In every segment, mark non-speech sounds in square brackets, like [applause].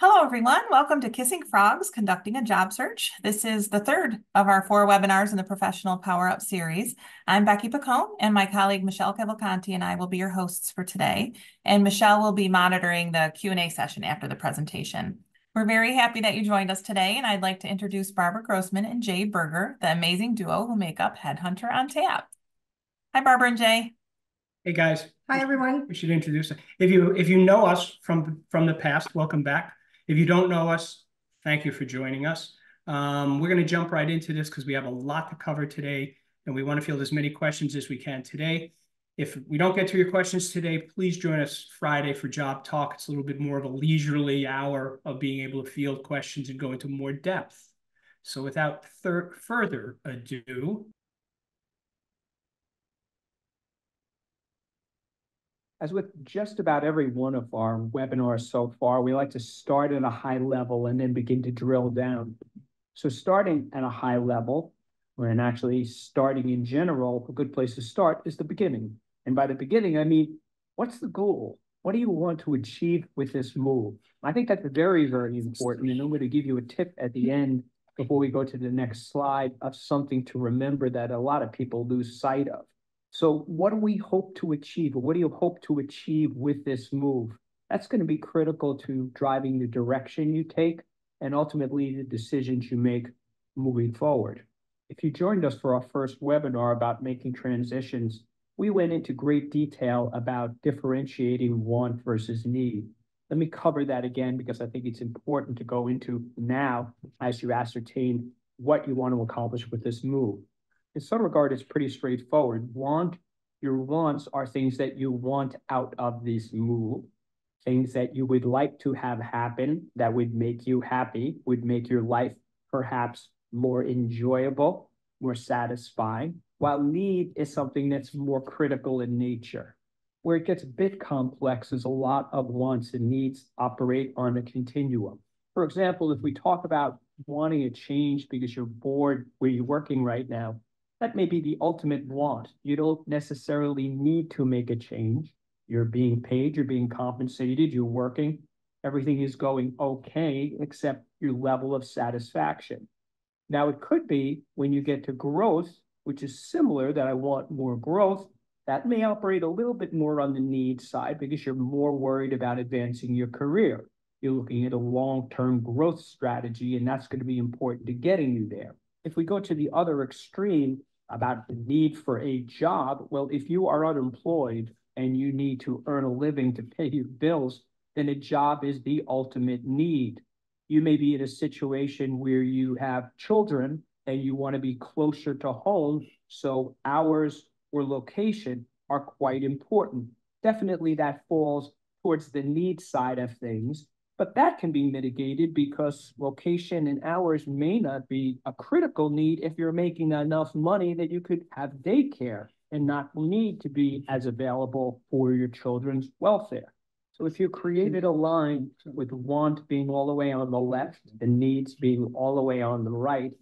Hello, everyone. Welcome to Kissing Frogs, Conducting a Job Search. This is the third of our four webinars in the Professional Power Up series. I'm Becky Picone, and my colleague Michelle Cavalcanti and I will be your hosts for today. And Michelle will be monitoring the Q&A session after the presentation. We're very happy that you joined us today, and I'd like to introduce Barbara Grossman and Jay Berger, the amazing duo who make up Headhunter on Tap. Hi, Barbara and Jay. Hey, guys. Hi, everyone. We should introduce, if you if you know us from from the past, welcome back. If you don't know us, thank you for joining us. Um, we're going to jump right into this because we have a lot to cover today, and we want to field as many questions as we can today. If we don't get to your questions today, please join us Friday for Job Talk. It's a little bit more of a leisurely hour of being able to field questions and go into more depth. So without further ado, As with just about every one of our webinars so far, we like to start at a high level and then begin to drill down. So starting at a high level, and actually starting in general, a good place to start is the beginning. And by the beginning, I mean, what's the goal? What do you want to achieve with this move? I think that's very, very important. And I'm going to give you a tip at the end before we go to the next slide of something to remember that a lot of people lose sight of. So what do we hope to achieve? Or what do you hope to achieve with this move? That's going to be critical to driving the direction you take and ultimately the decisions you make moving forward. If you joined us for our first webinar about making transitions, we went into great detail about differentiating want versus need. Let me cover that again because I think it's important to go into now as you ascertain what you want to accomplish with this move in some regard, it's pretty straightforward. Want, your wants are things that you want out of this move, things that you would like to have happen that would make you happy, would make your life perhaps more enjoyable, more satisfying, while need is something that's more critical in nature. Where it gets a bit complex is a lot of wants and needs operate on a continuum. For example, if we talk about wanting a change because you're bored where you're working right now, that may be the ultimate want. You don't necessarily need to make a change. You're being paid, you're being compensated, you're working, everything is going okay, except your level of satisfaction. Now, it could be when you get to growth, which is similar, that I want more growth, that may operate a little bit more on the need side because you're more worried about advancing your career. You're looking at a long-term growth strategy, and that's going to be important to getting you there. If we go to the other extreme, about the need for a job. Well, if you are unemployed and you need to earn a living to pay your bills, then a job is the ultimate need. You may be in a situation where you have children and you want to be closer to home, so hours or location are quite important. Definitely that falls towards the need side of things. But that can be mitigated because location and hours may not be a critical need if you're making enough money that you could have daycare and not need to be as available for your children's welfare. So if you created a line with want being all the way on the left and needs being all the way on the right,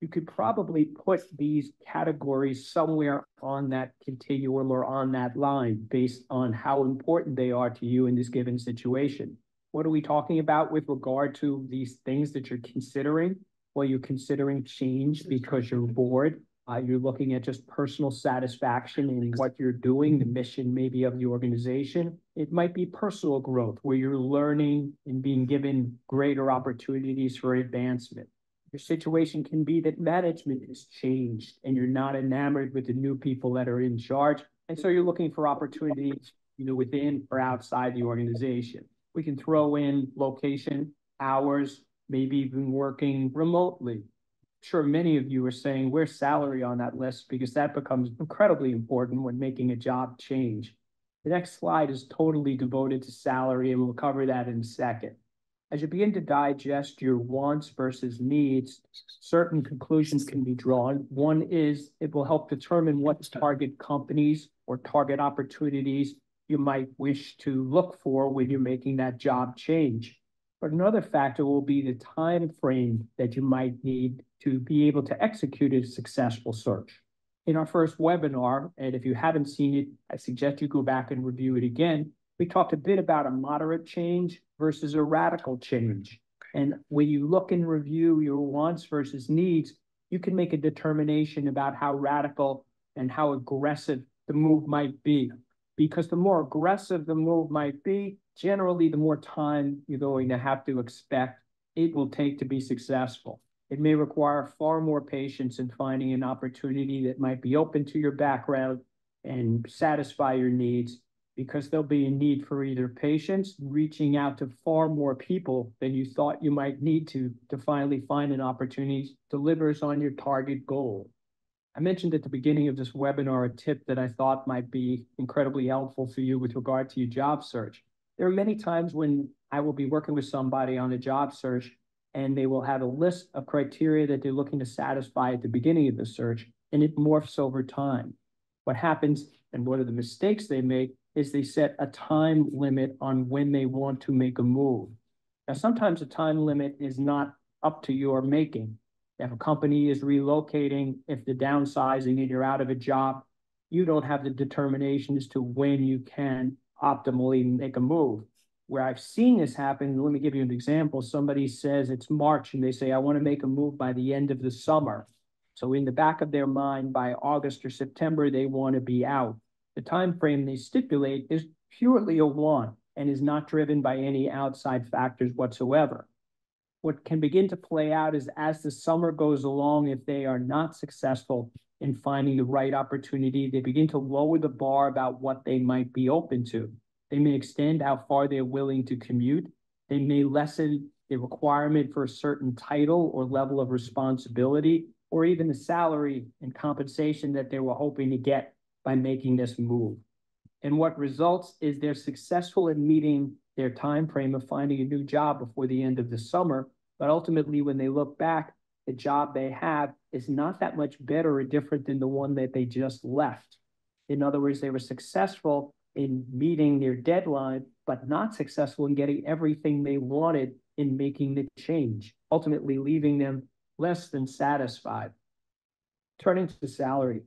you could probably put these categories somewhere on that continuum or on that line based on how important they are to you in this given situation. What are we talking about with regard to these things that you're considering? Well, you're considering change because you're bored. Uh, you're looking at just personal satisfaction in what you're doing, the mission maybe of the organization. It might be personal growth where you're learning and being given greater opportunities for advancement. Your situation can be that management has changed and you're not enamored with the new people that are in charge. And so you're looking for opportunities, you know, within or outside the organization. We can throw in location, hours, maybe even working remotely. I'm sure many of you are saying where's salary on that list because that becomes incredibly important when making a job change. The next slide is totally devoted to salary, and we'll cover that in a second. As you begin to digest your wants versus needs, certain conclusions can be drawn. One is it will help determine what target companies or target opportunities you might wish to look for when you're making that job change. But another factor will be the time frame that you might need to be able to execute a successful search. In our first webinar, and if you haven't seen it, I suggest you go back and review it again. We talked a bit about a moderate change versus a radical change. And when you look and review your wants versus needs, you can make a determination about how radical and how aggressive the move might be. Because the more aggressive the move might be, generally the more time you're going to have to expect it will take to be successful. It may require far more patience in finding an opportunity that might be open to your background and satisfy your needs because there'll be a need for either patience, reaching out to far more people than you thought you might need to to finally find an opportunity delivers on your target goal. I mentioned at the beginning of this webinar a tip that I thought might be incredibly helpful for you with regard to your job search. There are many times when I will be working with somebody on a job search and they will have a list of criteria that they're looking to satisfy at the beginning of the search, and it morphs over time. What happens and what are the mistakes they make is they set a time limit on when they want to make a move. Now, sometimes a time limit is not up to your making. If a company is relocating, if they're downsizing and you're out of a job, you don't have the determination as to when you can optimally make a move. Where I've seen this happen, let me give you an example. Somebody says it's March and they say, I want to make a move by the end of the summer. So in the back of their mind, by August or September, they want to be out. The time frame they stipulate is purely a want and is not driven by any outside factors whatsoever. What can begin to play out is as the summer goes along, if they are not successful in finding the right opportunity, they begin to lower the bar about what they might be open to. They may extend how far they're willing to commute. They may lessen the requirement for a certain title or level of responsibility, or even the salary and compensation that they were hoping to get by making this move. And what results is they're successful in meeting their time frame of finding a new job before the end of the summer. But ultimately, when they look back, the job they have is not that much better or different than the one that they just left. In other words, they were successful in meeting their deadline, but not successful in getting everything they wanted in making the change, ultimately leaving them less than satisfied. Turning to salary,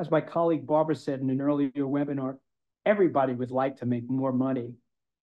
as my colleague Barbara said in an earlier webinar, everybody would like to make more money.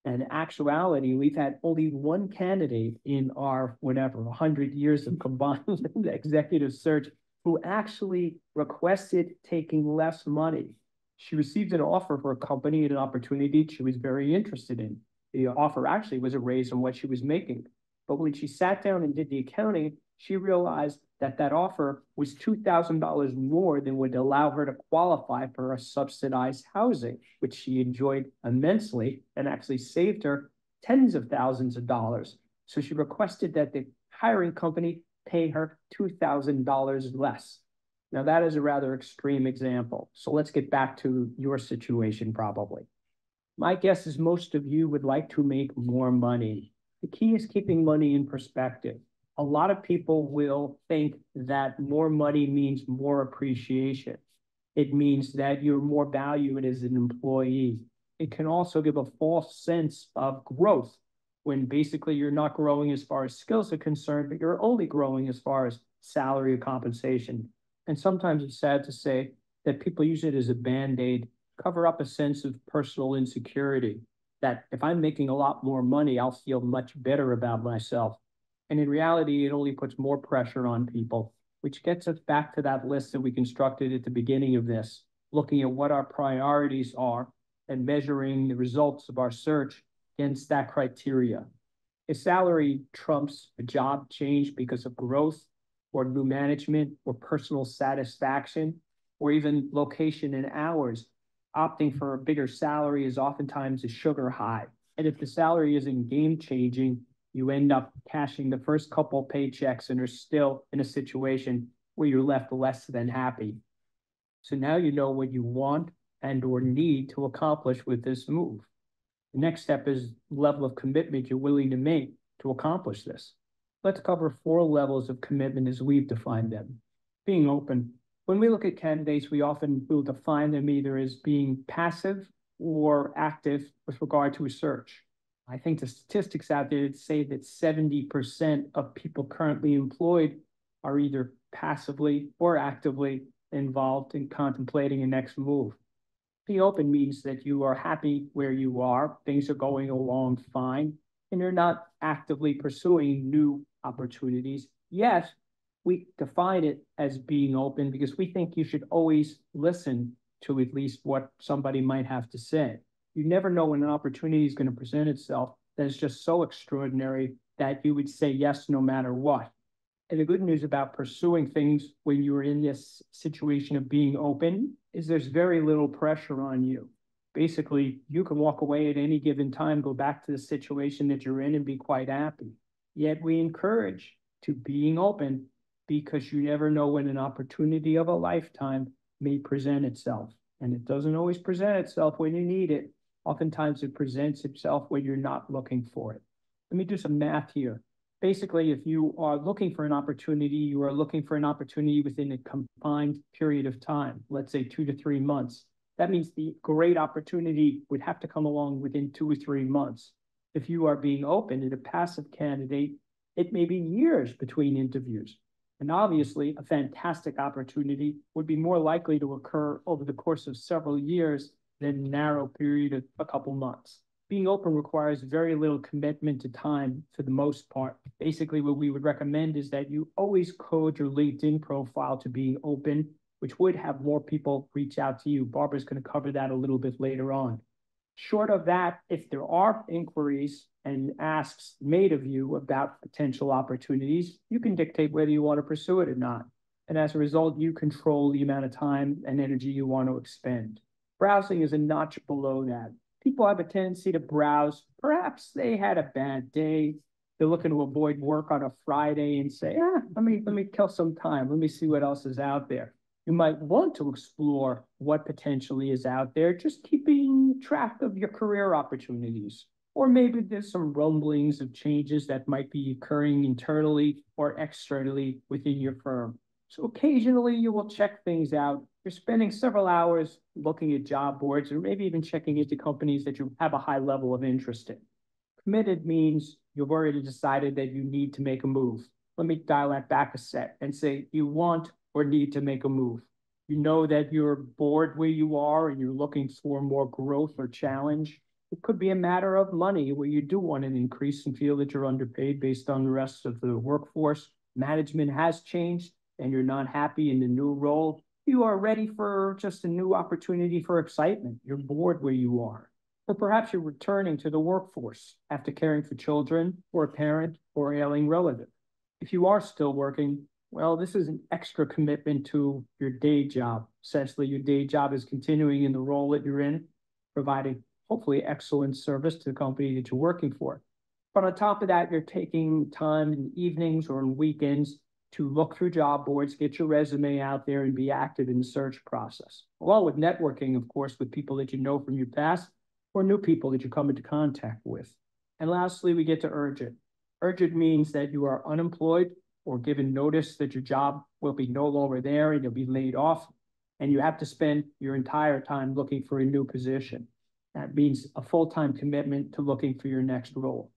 And actuality, we've had only one candidate in our whatever 100 years of combined [laughs] executive search who actually requested taking less money she received an offer for a company and an opportunity she was very interested in. The offer actually was a raise on what she was making. But when she sat down and did the accounting, she realized that that offer was $2,000 more than would allow her to qualify for a subsidized housing, which she enjoyed immensely and actually saved her tens of thousands of dollars. So she requested that the hiring company pay her $2,000 less. Now, that is a rather extreme example. So let's get back to your situation probably. My guess is most of you would like to make more money. The key is keeping money in perspective. A lot of people will think that more money means more appreciation. It means that you're more valued as an employee. It can also give a false sense of growth when basically you're not growing as far as skills are concerned, but you're only growing as far as salary or compensation. And sometimes it's sad to say that people use it as a band-aid, cover up a sense of personal insecurity, that if I'm making a lot more money, I'll feel much better about myself. And in reality, it only puts more pressure on people, which gets us back to that list that we constructed at the beginning of this, looking at what our priorities are and measuring the results of our search against that criteria. If salary trumps a job change because of growth, or new management or personal satisfaction or even location and hours. Opting for a bigger salary is oftentimes a sugar high. And if the salary isn't game changing, you end up cashing the first couple paychecks and are still in a situation where you're left less than happy. So now you know what you want and or need to accomplish with this move. The next step is level of commitment you're willing to make to accomplish this. Let's cover four levels of commitment as we've defined them. Being open. When we look at candidates, we often will define them either as being passive or active with regard to a search. I think the statistics out there say that 70% of people currently employed are either passively or actively involved in contemplating a next move. Being open means that you are happy where you are, things are going along fine, and you're not actively pursuing new opportunities, yet we define it as being open because we think you should always listen to at least what somebody might have to say. You never know when an opportunity is going to present itself that is just so extraordinary that you would say yes no matter what. And the good news about pursuing things when you're in this situation of being open is there's very little pressure on you. Basically, you can walk away at any given time, go back to the situation that you're in and be quite happy. Yet we encourage to being open because you never know when an opportunity of a lifetime may present itself. And it doesn't always present itself when you need it. Oftentimes it presents itself when you're not looking for it. Let me do some math here. Basically, if you are looking for an opportunity, you are looking for an opportunity within a confined period of time, let's say two to three months. That means the great opportunity would have to come along within two or three months. If you are being open and a passive candidate, it may be years between interviews. And obviously, a fantastic opportunity would be more likely to occur over the course of several years than narrow period of a couple months. Being open requires very little commitment to time for the most part. Basically, what we would recommend is that you always code your LinkedIn profile to being open, which would have more people reach out to you. Barbara's going to cover that a little bit later on. Short of that, if there are inquiries and asks made of you about potential opportunities, you can dictate whether you want to pursue it or not. And as a result, you control the amount of time and energy you want to expend. Browsing is a notch below that. People have a tendency to browse. Perhaps they had a bad day. They're looking to avoid work on a Friday and say, "Yeah, let me let me kill some time. Let me see what else is out there." You might want to explore what potentially is out there, just keeping track of your career opportunities or maybe there's some rumblings of changes that might be occurring internally or externally within your firm. So occasionally you will check things out. You're spending several hours looking at job boards or maybe even checking into companies that you have a high level of interest in. Committed means you've already decided that you need to make a move. Let me dial that back a set and say you want or need to make a move. You know that you're bored where you are and you're looking for more growth or challenge it could be a matter of money where you do want an increase and feel that you're underpaid based on the rest of the workforce. Management has changed and you're not happy in the new role. You are ready for just a new opportunity for excitement. You're bored where you are. Or perhaps you're returning to the workforce after caring for children or a parent or ailing relative. If you are still working, well, this is an extra commitment to your day job. Essentially, your day job is continuing in the role that you're in, providing hopefully excellent service to the company that you're working for. But on top of that, you're taking time in the evenings or on weekends to look through job boards, get your resume out there and be active in the search process. Along with networking, of course, with people that you know from your past or new people that you come into contact with. And lastly, we get to urgent. Urgent means that you are unemployed or given notice that your job will be no longer there and you'll be laid off, and you have to spend your entire time looking for a new position. That means a full-time commitment to looking for your next role.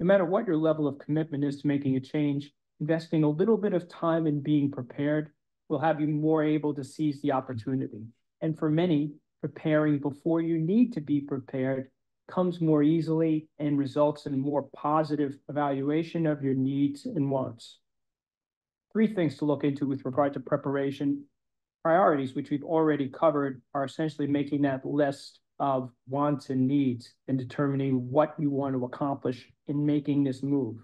No matter what your level of commitment is to making a change, investing a little bit of time in being prepared will have you more able to seize the opportunity. And for many, preparing before you need to be prepared comes more easily and results in more positive evaluation of your needs and wants. Three things to look into with regard to preparation. Priorities, which we've already covered, are essentially making that list of wants and needs and determining what you want to accomplish in making this move.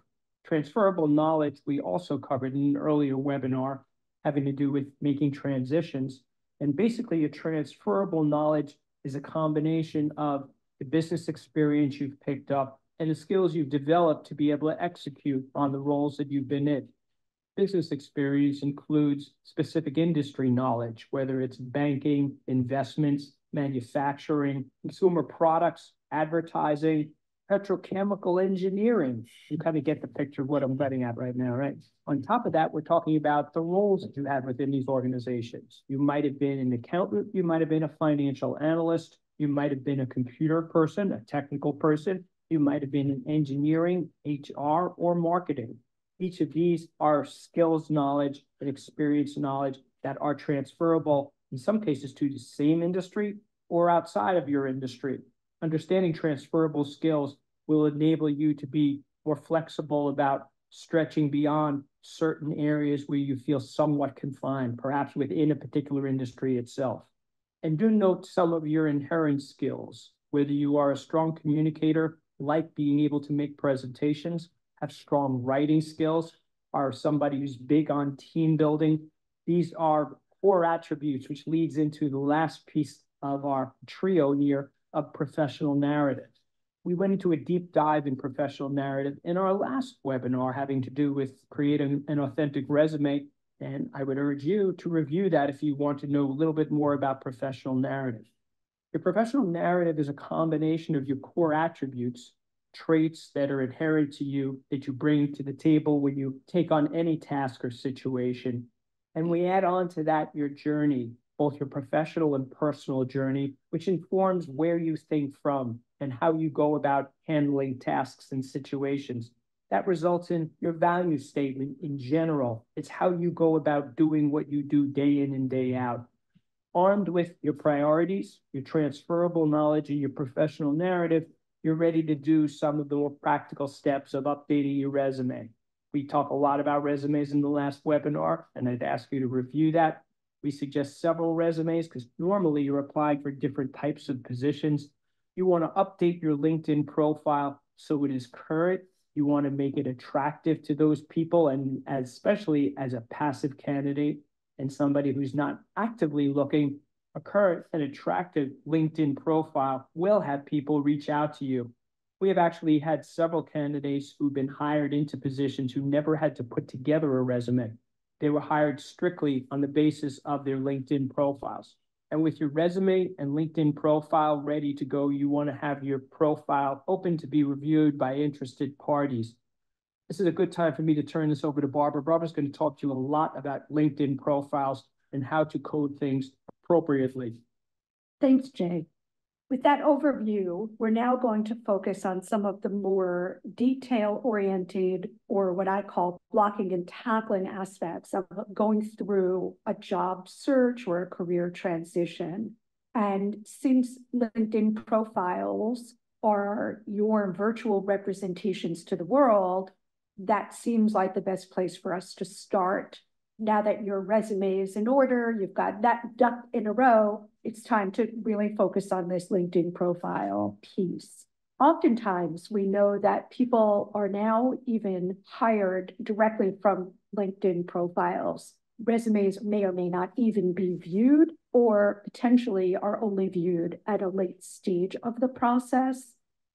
Transferable knowledge, we also covered in an earlier webinar having to do with making transitions. And basically, a transferable knowledge is a combination of the business experience you've picked up and the skills you've developed to be able to execute on the roles that you've been in. Business experience includes specific industry knowledge, whether it's banking, investments, manufacturing, consumer products, advertising, petrochemical engineering. You kind of get the picture of what I'm getting at right now, right? On top of that, we're talking about the roles that you have within these organizations. You might have been an accountant, you might have been a financial analyst, you might have been a computer person, a technical person, you might have been in engineering, HR, or marketing. Each of these are skills knowledge and experience knowledge that are transferable in some cases to the same industry or outside of your industry. Understanding transferable skills will enable you to be more flexible about stretching beyond certain areas where you feel somewhat confined, perhaps within a particular industry itself. And do note some of your inherent skills, whether you are a strong communicator, like being able to make presentations, have strong writing skills, are somebody who's big on team building. These are core attributes, which leads into the last piece of our trio here of professional narrative. We went into a deep dive in professional narrative in our last webinar having to do with creating an authentic resume. And I would urge you to review that if you want to know a little bit more about professional narrative. Your professional narrative is a combination of your core attributes, traits that are inherent to you that you bring to the table when you take on any task or situation. And we add on to that your journey, both your professional and personal journey, which informs where you think from and how you go about handling tasks and situations. That results in your value statement in general. It's how you go about doing what you do day in and day out. Armed with your priorities, your transferable knowledge, and your professional narrative, you're ready to do some of the more practical steps of updating your resume. We talk a lot about resumes in the last webinar, and I'd ask you to review that. We suggest several resumes because normally you're applying for different types of positions. You want to update your LinkedIn profile so it is current. You want to make it attractive to those people, and especially as a passive candidate and somebody who's not actively looking, a current and attractive LinkedIn profile will have people reach out to you. We have actually had several candidates who've been hired into positions who never had to put together a resume. They were hired strictly on the basis of their LinkedIn profiles. And with your resume and LinkedIn profile ready to go, you want to have your profile open to be reviewed by interested parties. This is a good time for me to turn this over to Barbara. Barbara's going to talk to you a lot about LinkedIn profiles and how to code things appropriately. Thanks, Jay. With that overview, we're now going to focus on some of the more detail-oriented, or what I call blocking and tackling aspects of going through a job search or a career transition. And since LinkedIn profiles are your virtual representations to the world, that seems like the best place for us to start now that your resume is in order, you've got that duck in a row, it's time to really focus on this LinkedIn profile piece. Oftentimes, we know that people are now even hired directly from LinkedIn profiles. Resumes may or may not even be viewed or potentially are only viewed at a late stage of the process.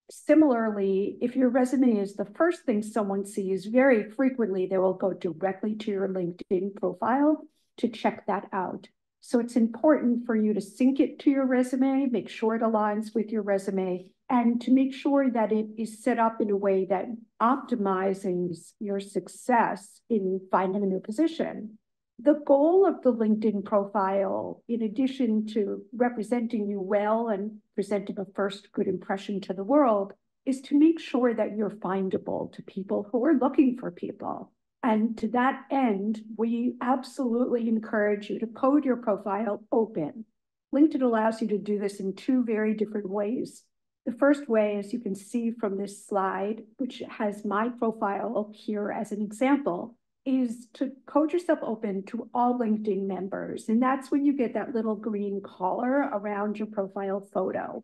Similarly, if your resume is the first thing someone sees, very frequently they will go directly to your LinkedIn profile to check that out. So it's important for you to sync it to your resume, make sure it aligns with your resume, and to make sure that it is set up in a way that optimizes your success in finding a new position. The goal of the LinkedIn profile, in addition to representing you well and presenting a first good impression to the world, is to make sure that you're findable to people who are looking for people. And to that end, we absolutely encourage you to code your profile open. LinkedIn allows you to do this in two very different ways. The first way, as you can see from this slide, which has my profile here as an example, is to code yourself open to all LinkedIn members. And that's when you get that little green collar around your profile photo.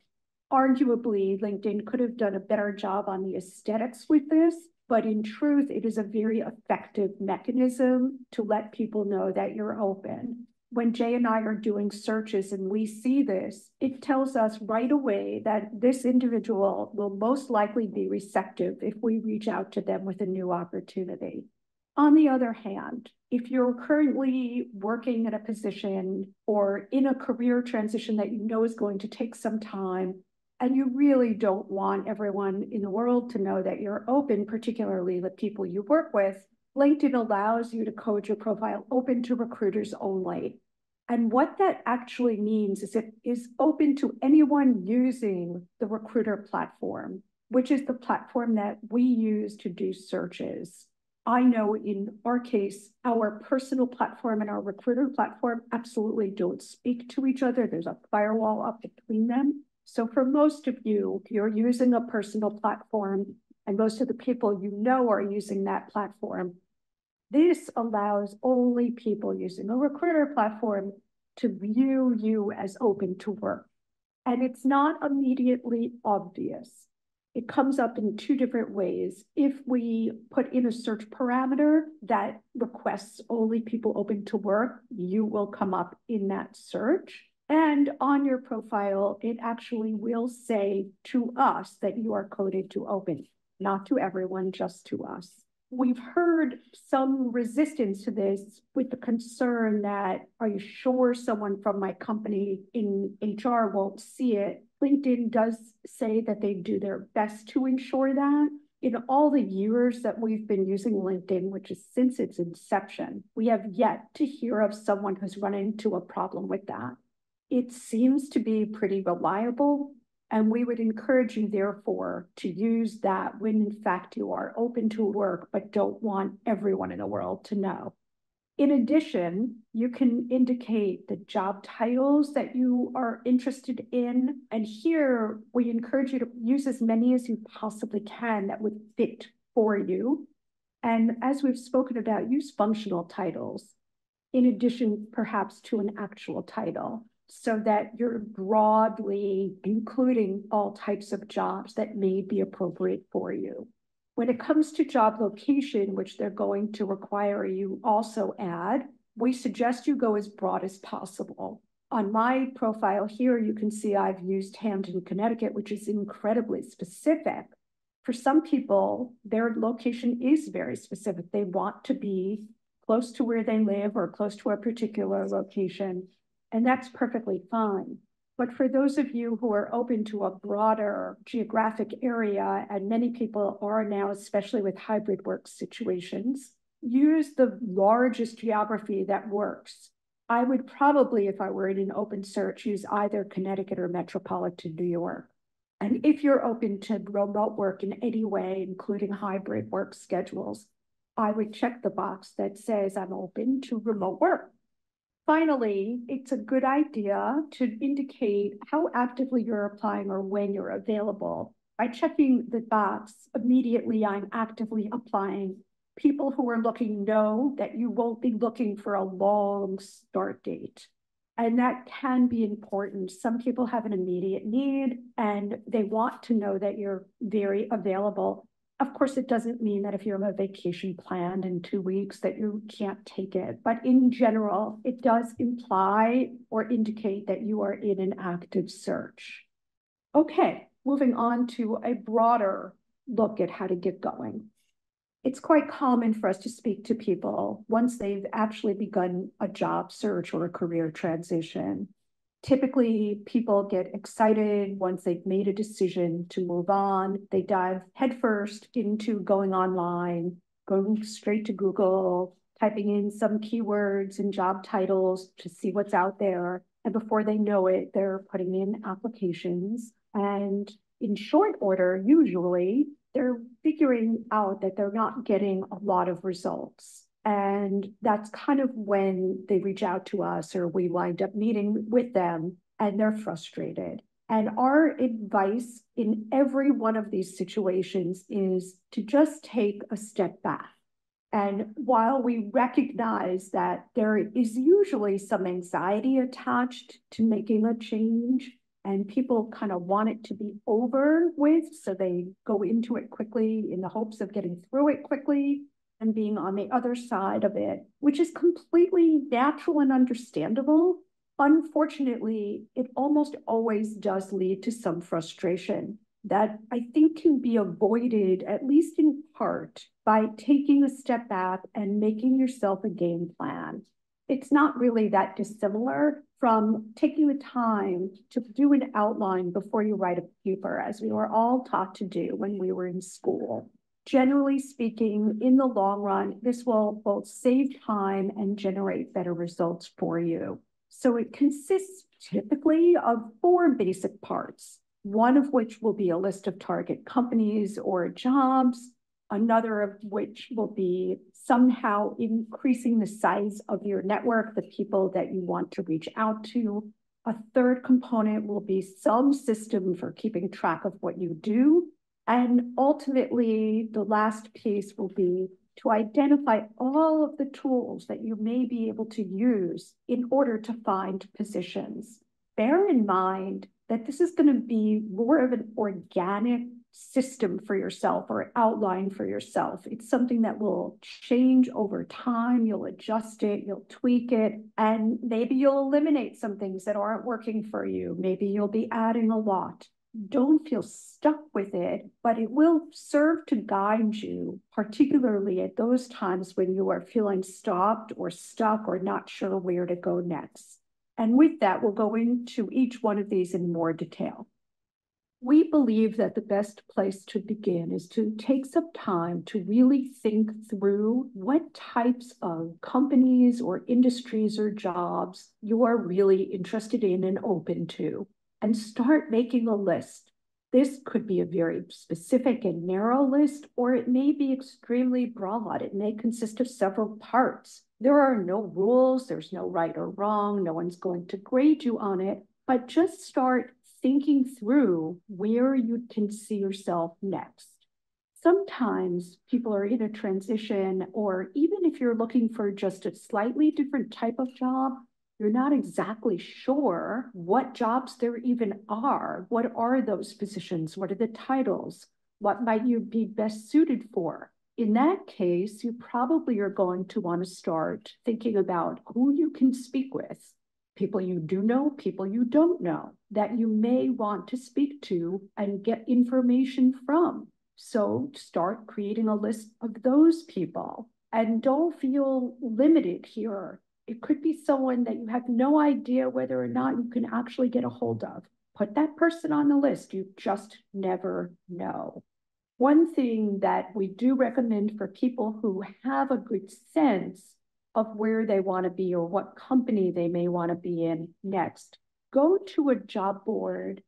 Arguably, LinkedIn could have done a better job on the aesthetics with this, but in truth, it is a very effective mechanism to let people know that you're open. When Jay and I are doing searches and we see this, it tells us right away that this individual will most likely be receptive if we reach out to them with a new opportunity. On the other hand, if you're currently working in a position or in a career transition that you know is going to take some time, and you really don't want everyone in the world to know that you're open, particularly the people you work with, LinkedIn allows you to code your profile open to recruiters only. And what that actually means is it is open to anyone using the recruiter platform, which is the platform that we use to do searches. I know in our case, our personal platform and our recruiter platform absolutely don't speak to each other. There's a firewall up between them. So for most of you, you're using a personal platform and most of the people you know are using that platform. This allows only people using a recruiter platform to view you as open to work. And it's not immediately obvious. It comes up in two different ways. If we put in a search parameter that requests only people open to work, you will come up in that search. And on your profile, it actually will say to us that you are coded to open, not to everyone, just to us. We've heard some resistance to this with the concern that, are you sure someone from my company in HR won't see it? LinkedIn does say that they do their best to ensure that. In all the years that we've been using LinkedIn, which is since its inception, we have yet to hear of someone who's run into a problem with that. It seems to be pretty reliable and we would encourage you, therefore, to use that when in fact you are open to work, but don't want everyone in the world to know. In addition, you can indicate the job titles that you are interested in. And here we encourage you to use as many as you possibly can that would fit for you. And as we've spoken about, use functional titles in addition perhaps to an actual title so that you're broadly including all types of jobs that may be appropriate for you. When it comes to job location, which they're going to require you also add, we suggest you go as broad as possible. On my profile here, you can see I've used Hamden, Connecticut, which is incredibly specific. For some people, their location is very specific. They want to be close to where they live or close to a particular location and that's perfectly fine. But for those of you who are open to a broader geographic area, and many people are now, especially with hybrid work situations, use the largest geography that works. I would probably, if I were in an open search, use either Connecticut or metropolitan New York. And if you're open to remote work in any way, including hybrid work schedules, I would check the box that says I'm open to remote work. Finally, it's a good idea to indicate how actively you're applying or when you're available. By checking the box immediately, I'm actively applying. People who are looking know that you won't be looking for a long start date. And that can be important. Some people have an immediate need and they want to know that you're very available. Of course, it doesn't mean that if you have a vacation planned in two weeks that you can't take it. But in general, it does imply or indicate that you are in an active search. Okay, moving on to a broader look at how to get going. It's quite common for us to speak to people once they've actually begun a job search or a career transition Typically, people get excited once they've made a decision to move on. They dive headfirst into going online, going straight to Google, typing in some keywords and job titles to see what's out there. And before they know it, they're putting in applications. And in short order, usually, they're figuring out that they're not getting a lot of results. And that's kind of when they reach out to us or we wind up meeting with them and they're frustrated. And our advice in every one of these situations is to just take a step back. And while we recognize that there is usually some anxiety attached to making a change, and people kind of want it to be over with, so they go into it quickly in the hopes of getting through it quickly and being on the other side of it, which is completely natural and understandable. Unfortunately, it almost always does lead to some frustration that I think can be avoided, at least in part, by taking a step back and making yourself a game plan. It's not really that dissimilar from taking the time to do an outline before you write a paper, as we were all taught to do when we were in school generally speaking, in the long run, this will both save time and generate better results for you. So it consists typically of four basic parts, one of which will be a list of target companies or jobs, another of which will be somehow increasing the size of your network, the people that you want to reach out to. A third component will be some system for keeping track of what you do. And ultimately, the last piece will be to identify all of the tools that you may be able to use in order to find positions. Bear in mind that this is going to be more of an organic system for yourself or outline for yourself. It's something that will change over time. You'll adjust it, you'll tweak it, and maybe you'll eliminate some things that aren't working for you. Maybe you'll be adding a lot. Don't feel stuck with it, but it will serve to guide you, particularly at those times when you are feeling stopped or stuck or not sure where to go next. And with that, we'll go into each one of these in more detail. We believe that the best place to begin is to take some time to really think through what types of companies or industries or jobs you are really interested in and open to, and start making a list. This could be a very specific and narrow list, or it may be extremely broad. It may consist of several parts. There are no rules, there's no right or wrong, no one's going to grade you on it, but just start thinking through where you can see yourself next. Sometimes people are in a transition, or even if you're looking for just a slightly different type of job, you're not exactly sure what jobs there even are. What are those positions? What are the titles? What might you be best suited for? In that case, you probably are going to want to start thinking about who you can speak with people you do know, people you don't know that you may want to speak to and get information from. So start creating a list of those people and don't feel limited here. It could be someone that you have no idea whether or not you can actually get a hold of. Put that person on the list. You just never know. One thing that we do recommend for people who have a good sense of where they want to be or what company they may want to be in next. Go to a job board,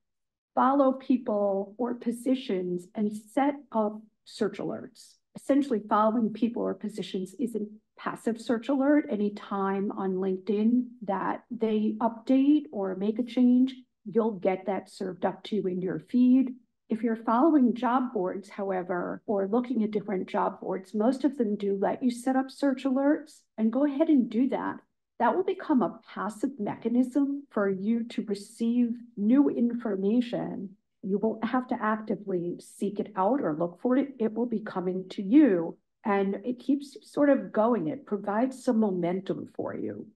follow people or positions, and set up search alerts. Essentially, following people or positions is a passive search alert anytime on LinkedIn that they update or make a change, you'll get that served up to you in your feed. If you're following job boards, however, or looking at different job boards, most of them do let you set up search alerts and go ahead and do that. That will become a passive mechanism for you to receive new information. You won't have to actively seek it out or look for it. It will be coming to you and it keeps sort of going. It provides some momentum for you.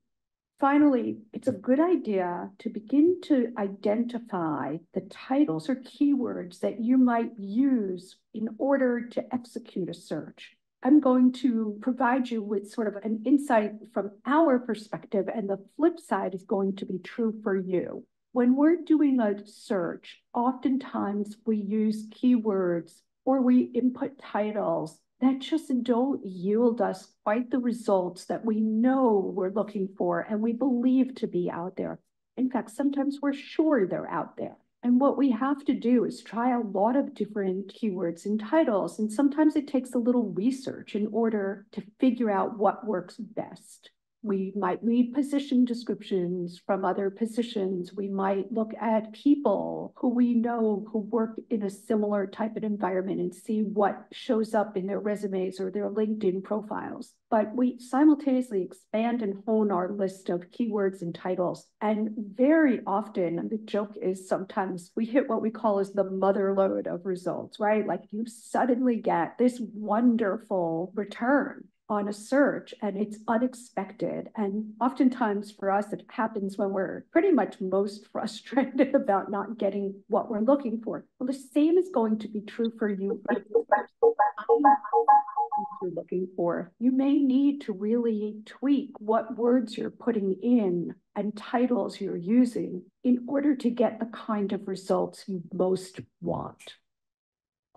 Finally, it's a good idea to begin to identify the titles or keywords that you might use in order to execute a search. I'm going to provide you with sort of an insight from our perspective, and the flip side is going to be true for you. When we're doing a search, oftentimes we use keywords or we input titles that just don't yield us quite the results that we know we're looking for and we believe to be out there. In fact, sometimes we're sure they're out there. And what we have to do is try a lot of different keywords and titles. And sometimes it takes a little research in order to figure out what works best. We might read position descriptions from other positions. We might look at people who we know who work in a similar type of environment and see what shows up in their resumes or their LinkedIn profiles. But we simultaneously expand and hone our list of keywords and titles. And very often, the joke is sometimes we hit what we call as the mother lode of results, right? Like you suddenly get this wonderful return on a search and it's unexpected. And oftentimes for us, it happens when we're pretty much most [laughs] frustrated about not getting what we're looking for. Well, the same is going to be true for you. You're looking for. You may need to really tweak what words you're putting in and titles you're using in order to get the kind of results you most want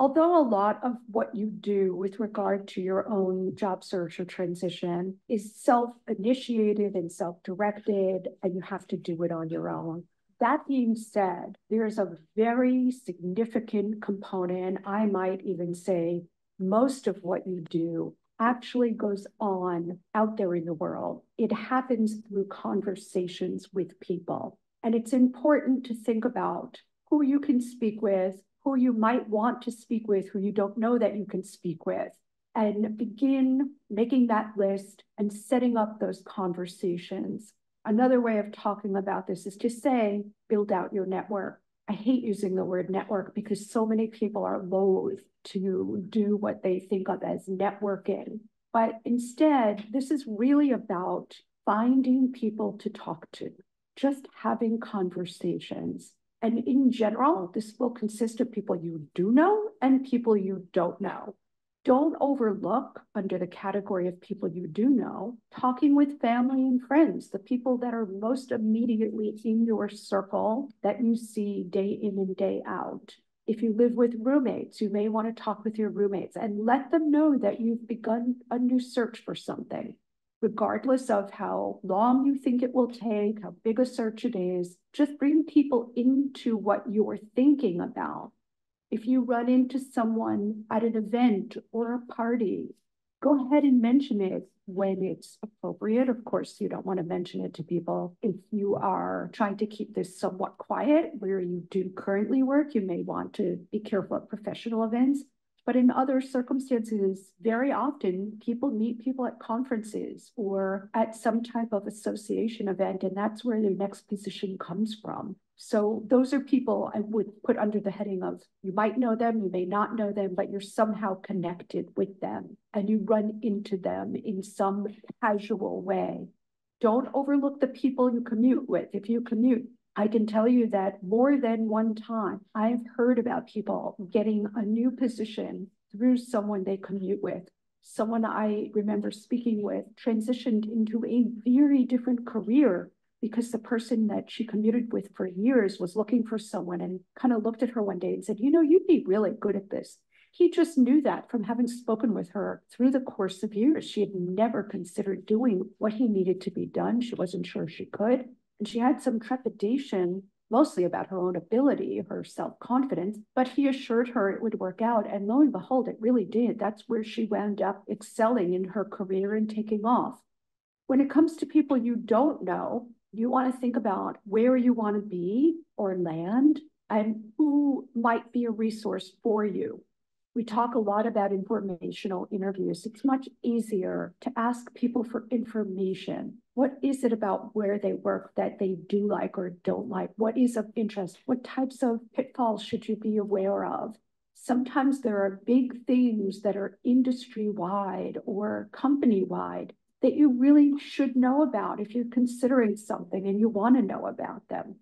although a lot of what you do with regard to your own job search or transition is self-initiated and self-directed, and you have to do it on your own. That being said, there's a very significant component, I might even say most of what you do actually goes on out there in the world. It happens through conversations with people. And it's important to think about who you can speak with, who you might want to speak with, who you don't know that you can speak with, and begin making that list and setting up those conversations. Another way of talking about this is to say, build out your network. I hate using the word network because so many people are loath to do what they think of as networking. But instead, this is really about finding people to talk to, just having conversations. And in general, this will consist of people you do know and people you don't know. Don't overlook under the category of people you do know, talking with family and friends, the people that are most immediately in your circle that you see day in and day out. If you live with roommates, you may want to talk with your roommates and let them know that you've begun a new search for something. Regardless of how long you think it will take, how big a search it is, just bring people into what you're thinking about if you run into someone at an event or a party, go ahead and mention it when it's appropriate. Of course, you don't want to mention it to people if you are trying to keep this somewhat quiet where you do currently work. You may want to be careful at professional events. But in other circumstances, very often people meet people at conferences or at some type of association event, and that's where their next position comes from. So those are people I would put under the heading of you might know them, you may not know them, but you're somehow connected with them and you run into them in some casual way. Don't overlook the people you commute with. If you commute, I can tell you that more than one time I've heard about people getting a new position through someone they commute with. Someone I remember speaking with transitioned into a very different career because the person that she commuted with for years was looking for someone and kind of looked at her one day and said, You know, you'd be really good at this. He just knew that from having spoken with her through the course of years. She had never considered doing what he needed to be done. She wasn't sure she could. And she had some trepidation, mostly about her own ability, her self confidence, but he assured her it would work out. And lo and behold, it really did. That's where she wound up excelling in her career and taking off. When it comes to people you don't know, you want to think about where you want to be or land and who might be a resource for you. We talk a lot about informational interviews. It's much easier to ask people for information. What is it about where they work that they do like or don't like? What is of interest? What types of pitfalls should you be aware of? Sometimes there are big themes that are industry wide or company wide that you really should know about if you're considering something and you want to know about them.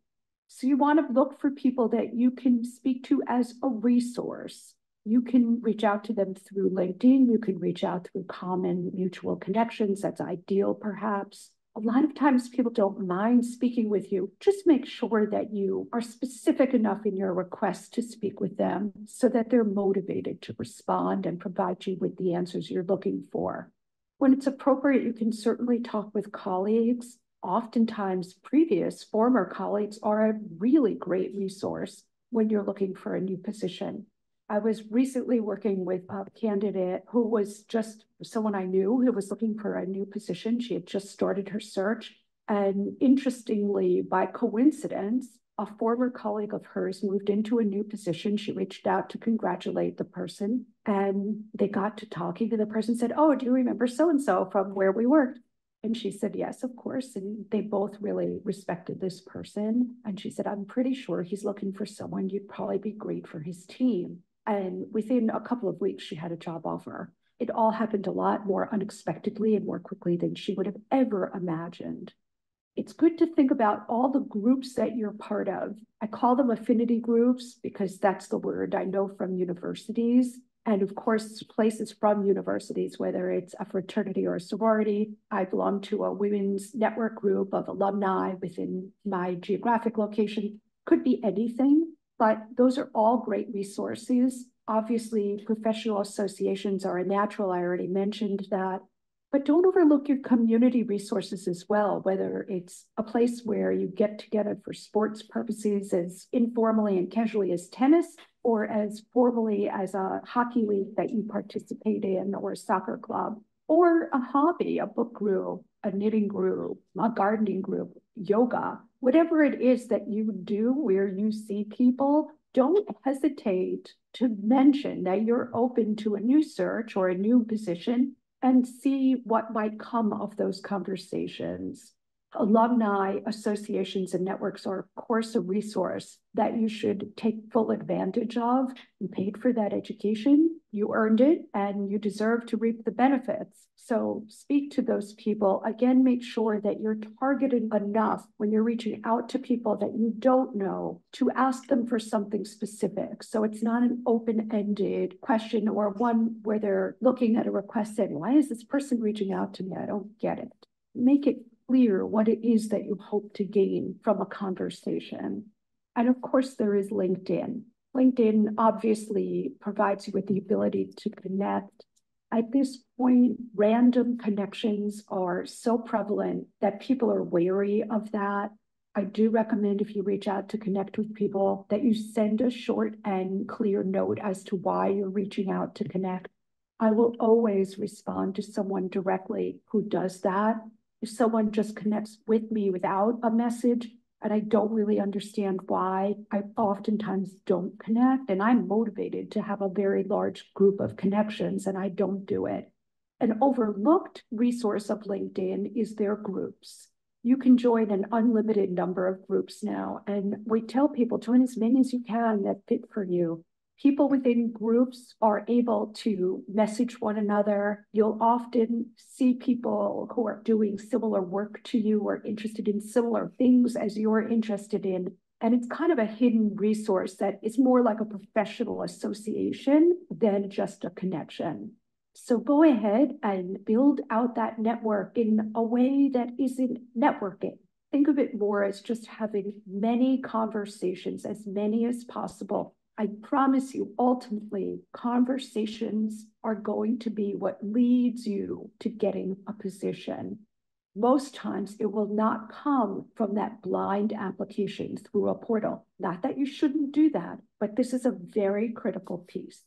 So you want to look for people that you can speak to as a resource. You can reach out to them through LinkedIn. You can reach out through common mutual connections. That's ideal, perhaps. A lot of times people don't mind speaking with you. Just make sure that you are specific enough in your request to speak with them so that they're motivated to respond and provide you with the answers you're looking for. When it's appropriate, you can certainly talk with colleagues. Oftentimes, previous former colleagues are a really great resource when you're looking for a new position. I was recently working with a candidate who was just someone I knew who was looking for a new position. She had just started her search. And interestingly, by coincidence, a former colleague of hers moved into a new position. She reached out to congratulate the person and they got to talking and the person said, oh, do you remember so-and-so from where we worked? And she said, yes, of course. And they both really respected this person. And she said, I'm pretty sure he's looking for someone you'd probably be great for his team. And within a couple of weeks, she had a job offer. It all happened a lot more unexpectedly and more quickly than she would have ever imagined it's good to think about all the groups that you're part of. I call them affinity groups because that's the word I know from universities. And of course, places from universities, whether it's a fraternity or a sorority. I belong to a women's network group of alumni within my geographic location. Could be anything, but those are all great resources. Obviously, professional associations are a natural. I already mentioned that. But don't overlook your community resources as well, whether it's a place where you get together for sports purposes as informally and casually as tennis, or as formally as a hockey league that you participate in, or a soccer club, or a hobby, a book group, a knitting group, a gardening group, yoga. Whatever it is that you do where you see people, don't hesitate to mention that you're open to a new search or a new position and see what might come of those conversations. Alumni associations and networks are, of course, a resource that you should take full advantage of. You paid for that education, you earned it, and you deserve to reap the benefits. So speak to those people. Again, make sure that you're targeted enough when you're reaching out to people that you don't know to ask them for something specific. So it's not an open-ended question or one where they're looking at a request saying, why is this person reaching out to me? I don't get it. Make it clear what it is that you hope to gain from a conversation. And of course, there is LinkedIn. LinkedIn obviously provides you with the ability to connect. At this point, random connections are so prevalent that people are wary of that. I do recommend if you reach out to connect with people that you send a short and clear note as to why you're reaching out to connect. I will always respond to someone directly who does that if someone just connects with me without a message and I don't really understand why, I oftentimes don't connect and I'm motivated to have a very large group of connections and I don't do it. An overlooked resource of LinkedIn is their groups. You can join an unlimited number of groups now, and we tell people join as many as you can that fit for you people within groups are able to message one another. You'll often see people who are doing similar work to you or interested in similar things as you're interested in. And it's kind of a hidden resource that is more like a professional association than just a connection. So go ahead and build out that network in a way that isn't networking. Think of it more as just having many conversations, as many as possible, I promise you, ultimately, conversations are going to be what leads you to getting a position. Most times it will not come from that blind application through a portal. Not that you shouldn't do that, but this is a very critical piece.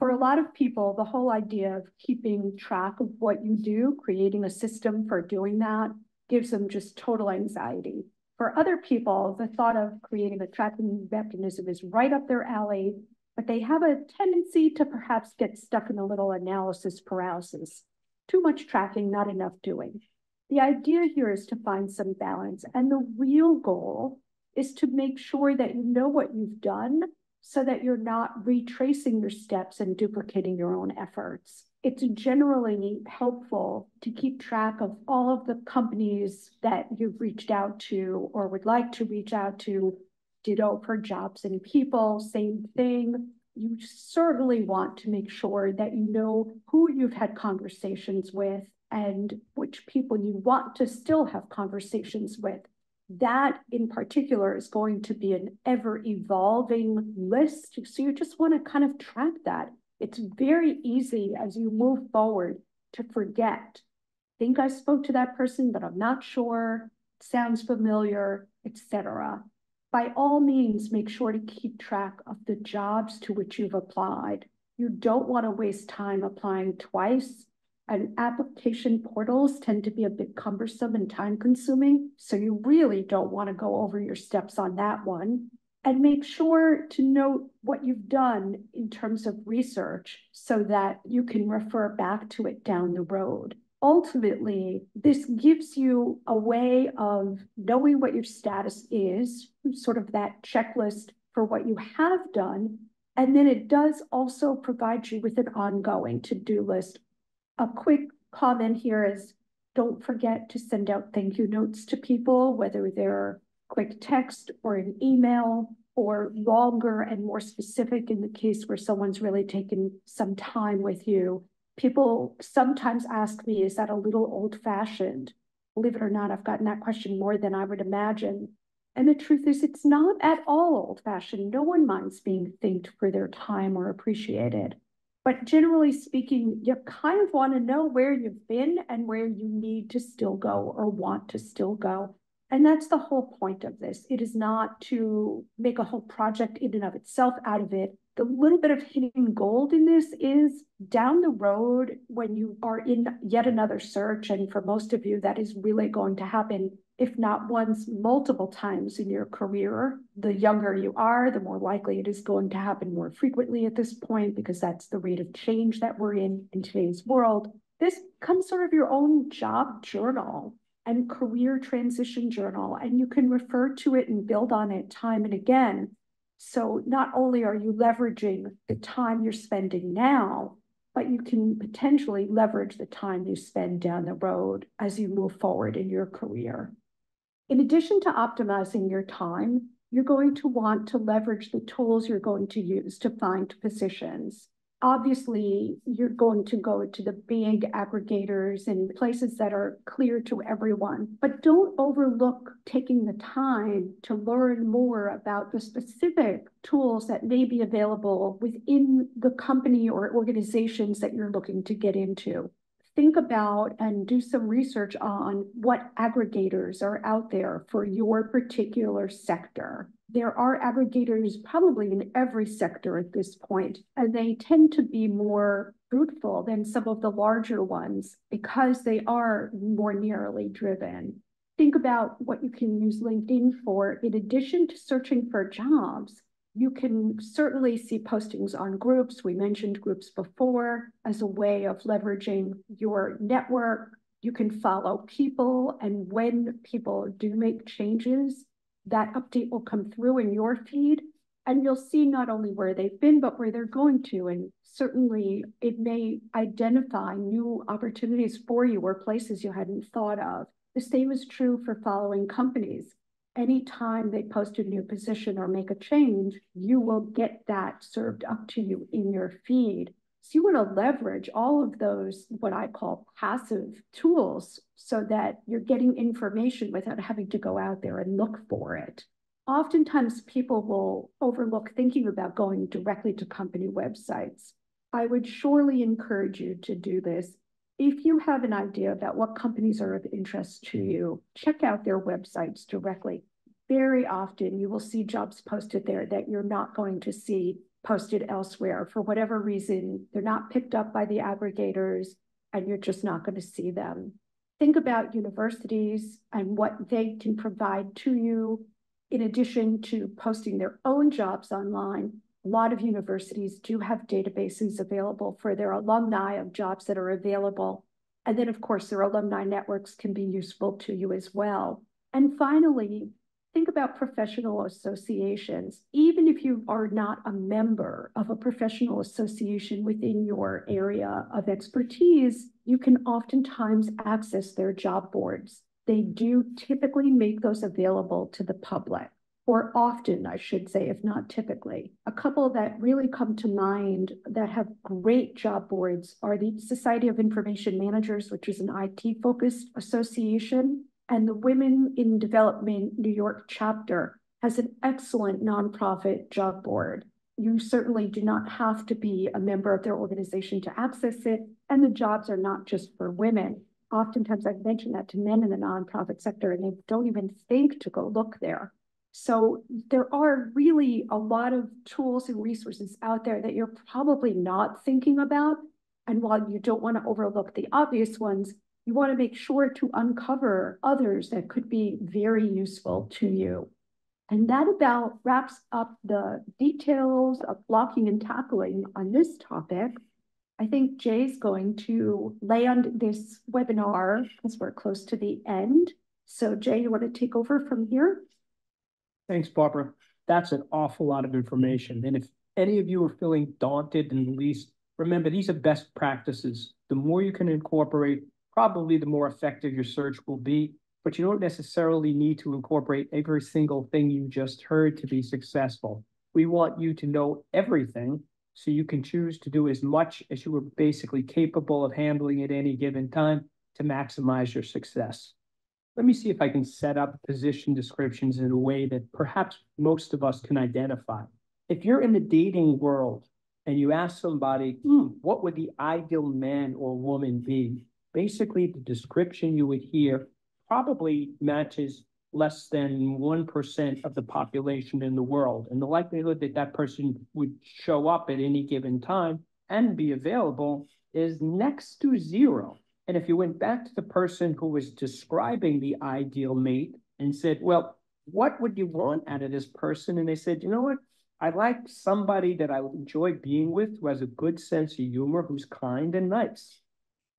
For a lot of people, the whole idea of keeping track of what you do, creating a system for doing that, gives them just total anxiety. For other people, the thought of creating a tracking mechanism is right up their alley, but they have a tendency to perhaps get stuck in a little analysis paralysis. Too much tracking, not enough doing. The idea here is to find some balance, and the real goal is to make sure that you know what you've done so that you're not retracing your steps and duplicating your own efforts it's generally helpful to keep track of all of the companies that you've reached out to or would like to reach out to. Ditto for jobs and people, same thing. You certainly want to make sure that you know who you've had conversations with and which people you want to still have conversations with. That in particular is going to be an ever evolving list. So you just want to kind of track that it's very easy as you move forward to forget. Think I spoke to that person, but I'm not sure. Sounds familiar, etc. By all means, make sure to keep track of the jobs to which you've applied. You don't want to waste time applying twice. And application portals tend to be a bit cumbersome and time consuming. So you really don't want to go over your steps on that one and make sure to note what you've done in terms of research so that you can refer back to it down the road. Ultimately, this gives you a way of knowing what your status is, sort of that checklist for what you have done. And then it does also provide you with an ongoing to-do list. A quick comment here is don't forget to send out thank you notes to people, whether they're quick text or an email or longer and more specific in the case where someone's really taken some time with you. People sometimes ask me, is that a little old fashioned? Believe it or not, I've gotten that question more than I would imagine. And the truth is, it's not at all old fashioned. No one minds being thanked for their time or appreciated. But generally speaking, you kind of want to know where you've been and where you need to still go or want to still go. And that's the whole point of this. It is not to make a whole project in and of itself out of it. The little bit of hidden gold in this is down the road when you are in yet another search, and for most of you, that is really going to happen. if not once, multiple times in your career. The younger you are, the more likely it is going to happen more frequently at this point because that's the rate of change that we're in in today's world. This becomes sort of your own job journal and career transition journal, and you can refer to it and build on it time and again. So not only are you leveraging the time you're spending now, but you can potentially leverage the time you spend down the road as you move forward in your career. In addition to optimizing your time, you're going to want to leverage the tools you're going to use to find positions. Obviously, you're going to go to the big aggregators and places that are clear to everyone, but don't overlook taking the time to learn more about the specific tools that may be available within the company or organizations that you're looking to get into think about and do some research on what aggregators are out there for your particular sector. There are aggregators probably in every sector at this point, and they tend to be more fruitful than some of the larger ones because they are more narrowly driven. Think about what you can use LinkedIn for in addition to searching for jobs you can certainly see postings on groups. We mentioned groups before as a way of leveraging your network. You can follow people, and when people do make changes, that update will come through in your feed, and you'll see not only where they've been, but where they're going to. And certainly, it may identify new opportunities for you or places you hadn't thought of. The same is true for following companies anytime they post a new position or make a change, you will get that served up to you in your feed. So you want to leverage all of those, what I call passive tools, so that you're getting information without having to go out there and look for it. Oftentimes people will overlook thinking about going directly to company websites. I would surely encourage you to do this if you have an idea about what companies are of interest to you, check out their websites directly. Very often you will see jobs posted there that you're not going to see posted elsewhere. For whatever reason, they're not picked up by the aggregators and you're just not going to see them. Think about universities and what they can provide to you in addition to posting their own jobs online a lot of universities do have databases available for their alumni of jobs that are available. And then, of course, their alumni networks can be useful to you as well. And finally, think about professional associations. Even if you are not a member of a professional association within your area of expertise, you can oftentimes access their job boards. They do typically make those available to the public or often, I should say, if not typically. A couple that really come to mind that have great job boards are the Society of Information Managers, which is an IT focused association, and the Women in Development New York chapter has an excellent nonprofit job board. You certainly do not have to be a member of their organization to access it, and the jobs are not just for women. Oftentimes, I've mentioned that to men in the nonprofit sector, and they don't even think to go look there. So there are really a lot of tools and resources out there that you're probably not thinking about. And while you don't want to overlook the obvious ones, you want to make sure to uncover others that could be very useful to you. And that about wraps up the details of blocking and tackling on this topic. I think Jay's going to land this webinar because we're close to the end. So Jay, you want to take over from here? Thanks, Barbara. That's an awful lot of information. And if any of you are feeling daunted in the least, remember these are best practices. The more you can incorporate, probably the more effective your search will be. But you don't necessarily need to incorporate every single thing you just heard to be successful. We want you to know everything so you can choose to do as much as you are basically capable of handling at any given time to maximize your success. Let me see if I can set up position descriptions in a way that perhaps most of us can identify. If you're in the dating world and you ask somebody, hmm, what would the ideal man or woman be? Basically, the description you would hear probably matches less than 1% of the population in the world. And the likelihood that that person would show up at any given time and be available is next to zero. And if you went back to the person who was describing the ideal mate and said, well, what would you want out of this person? And they said, you know what? I like somebody that I enjoy being with, who has a good sense of humor, who's kind and nice.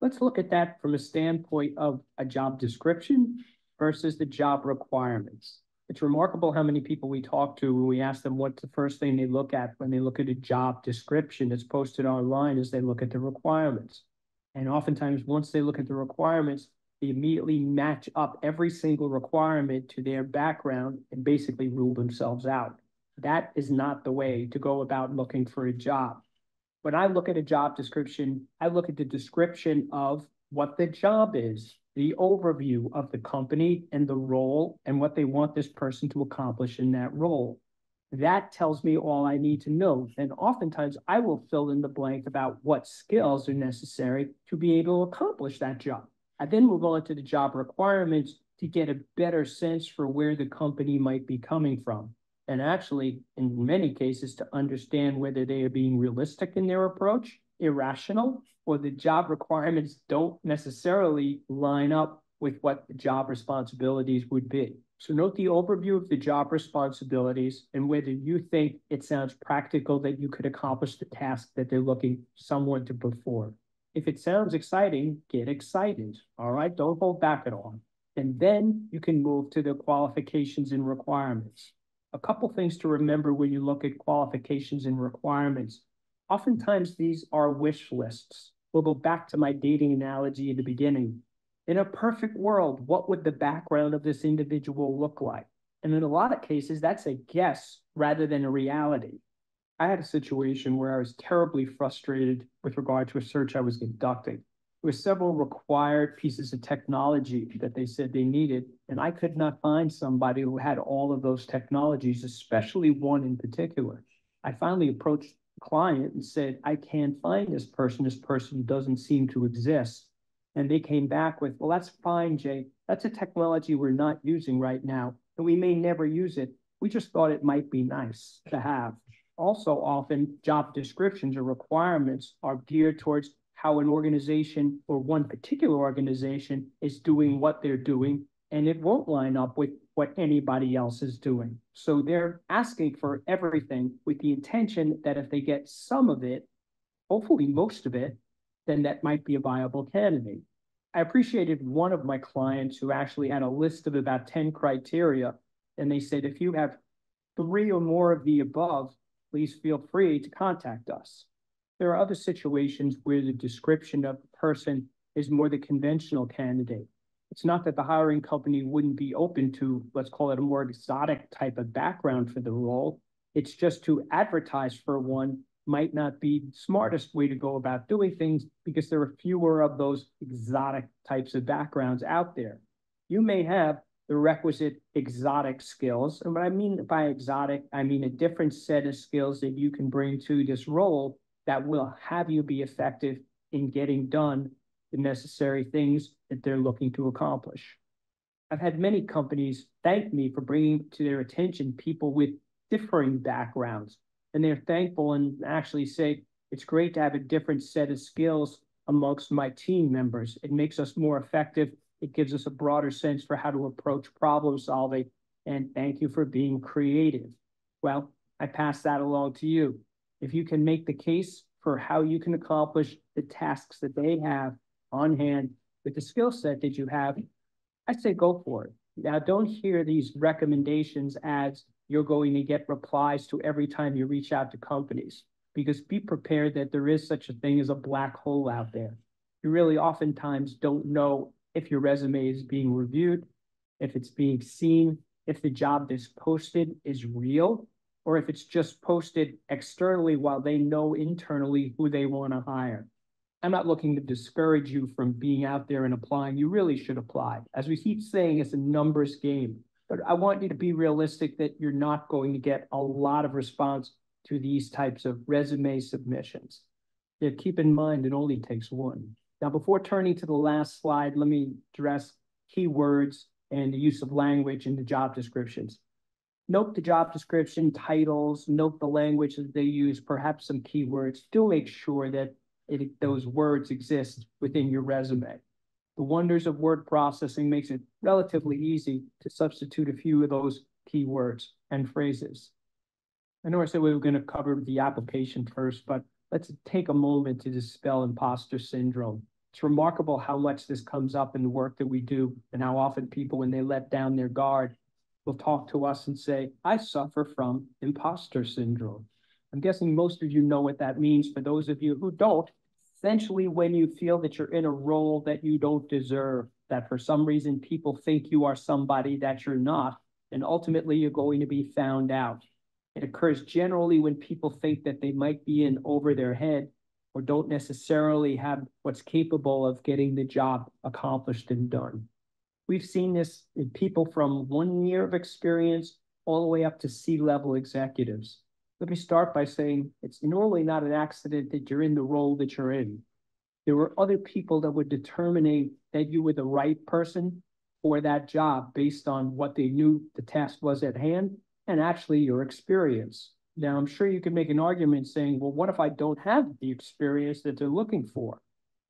Let's look at that from a standpoint of a job description versus the job requirements. It's remarkable how many people we talk to when we ask them what's the first thing they look at when they look at a job description that's posted online is they look at the requirements. And oftentimes, once they look at the requirements, they immediately match up every single requirement to their background and basically rule themselves out. That is not the way to go about looking for a job. When I look at a job description, I look at the description of what the job is, the overview of the company and the role and what they want this person to accomplish in that role. That tells me all I need to know. And oftentimes I will fill in the blank about what skills are necessary to be able to accomplish that job. I then move on to the job requirements to get a better sense for where the company might be coming from. And actually, in many cases, to understand whether they are being realistic in their approach, irrational, or the job requirements don't necessarily line up with what the job responsibilities would be. So note the overview of the job responsibilities and whether you think it sounds practical that you could accomplish the task that they're looking someone to perform. If it sounds exciting, get excited. All right, don't hold back at all. And then you can move to the qualifications and requirements. A couple things to remember when you look at qualifications and requirements. Oftentimes these are wish lists. We'll go back to my dating analogy in the beginning. In a perfect world, what would the background of this individual look like? And in a lot of cases, that's a guess rather than a reality. I had a situation where I was terribly frustrated with regard to a search I was conducting. There were several required pieces of technology that they said they needed, and I could not find somebody who had all of those technologies, especially one in particular. I finally approached the client and said, I can't find this person. This person doesn't seem to exist. And they came back with, well, that's fine, Jay. That's a technology we're not using right now, and we may never use it. We just thought it might be nice to have also often job descriptions or requirements are geared towards how an organization or one particular organization is doing what they're doing, and it won't line up with what anybody else is doing. So they're asking for everything with the intention that if they get some of it, hopefully most of it, then that might be a viable candidate. I appreciated one of my clients who actually had a list of about 10 criteria, and they said if you have three or more of the above, please feel free to contact us. There are other situations where the description of the person is more the conventional candidate. It's not that the hiring company wouldn't be open to, let's call it a more exotic type of background for the role. It's just to advertise for one might not be the smartest way to go about doing things because there are fewer of those exotic types of backgrounds out there. You may have the requisite exotic skills. And what I mean by exotic, I mean a different set of skills that you can bring to this role that will have you be effective in getting done the necessary things that they're looking to accomplish. I've had many companies thank me for bringing to their attention people with differing backgrounds, and they're thankful and actually say, it's great to have a different set of skills amongst my team members. It makes us more effective it gives us a broader sense for how to approach problem solving. And thank you for being creative. Well, I pass that along to you. If you can make the case for how you can accomplish the tasks that they have on hand with the skill set that you have, I say go for it. Now, don't hear these recommendations as you're going to get replies to every time you reach out to companies, because be prepared that there is such a thing as a black hole out there. You really oftentimes don't know if your resume is being reviewed, if it's being seen, if the job that's posted is real, or if it's just posted externally while they know internally who they want to hire. I'm not looking to discourage you from being out there and applying. You really should apply. As we keep saying, it's a numbers game. But I want you to be realistic that you're not going to get a lot of response to these types of resume submissions. Yeah, keep in mind, it only takes one. Now, before turning to the last slide, let me address keywords and the use of language in the job descriptions. Note the job description titles, note the language that they use, perhaps some keywords. Do make sure that it, those words exist within your resume. The wonders of word processing makes it relatively easy to substitute a few of those keywords and phrases. I know I said we were going to cover the application first, but let's take a moment to dispel imposter syndrome. It's remarkable how much this comes up in the work that we do and how often people, when they let down their guard, will talk to us and say, I suffer from imposter syndrome. I'm guessing most of you know what that means. For those of you who don't, essentially when you feel that you're in a role that you don't deserve, that for some reason people think you are somebody that you're not, and ultimately you're going to be found out. It occurs generally when people think that they might be in over their head or don't necessarily have what's capable of getting the job accomplished and done. We've seen this in people from one year of experience all the way up to C-level executives. Let me start by saying it's normally not an accident that you're in the role that you're in. There were other people that were determining that you were the right person for that job based on what they knew the task was at hand and actually your experience. Now, I'm sure you could make an argument saying, well, what if I don't have the experience that they're looking for?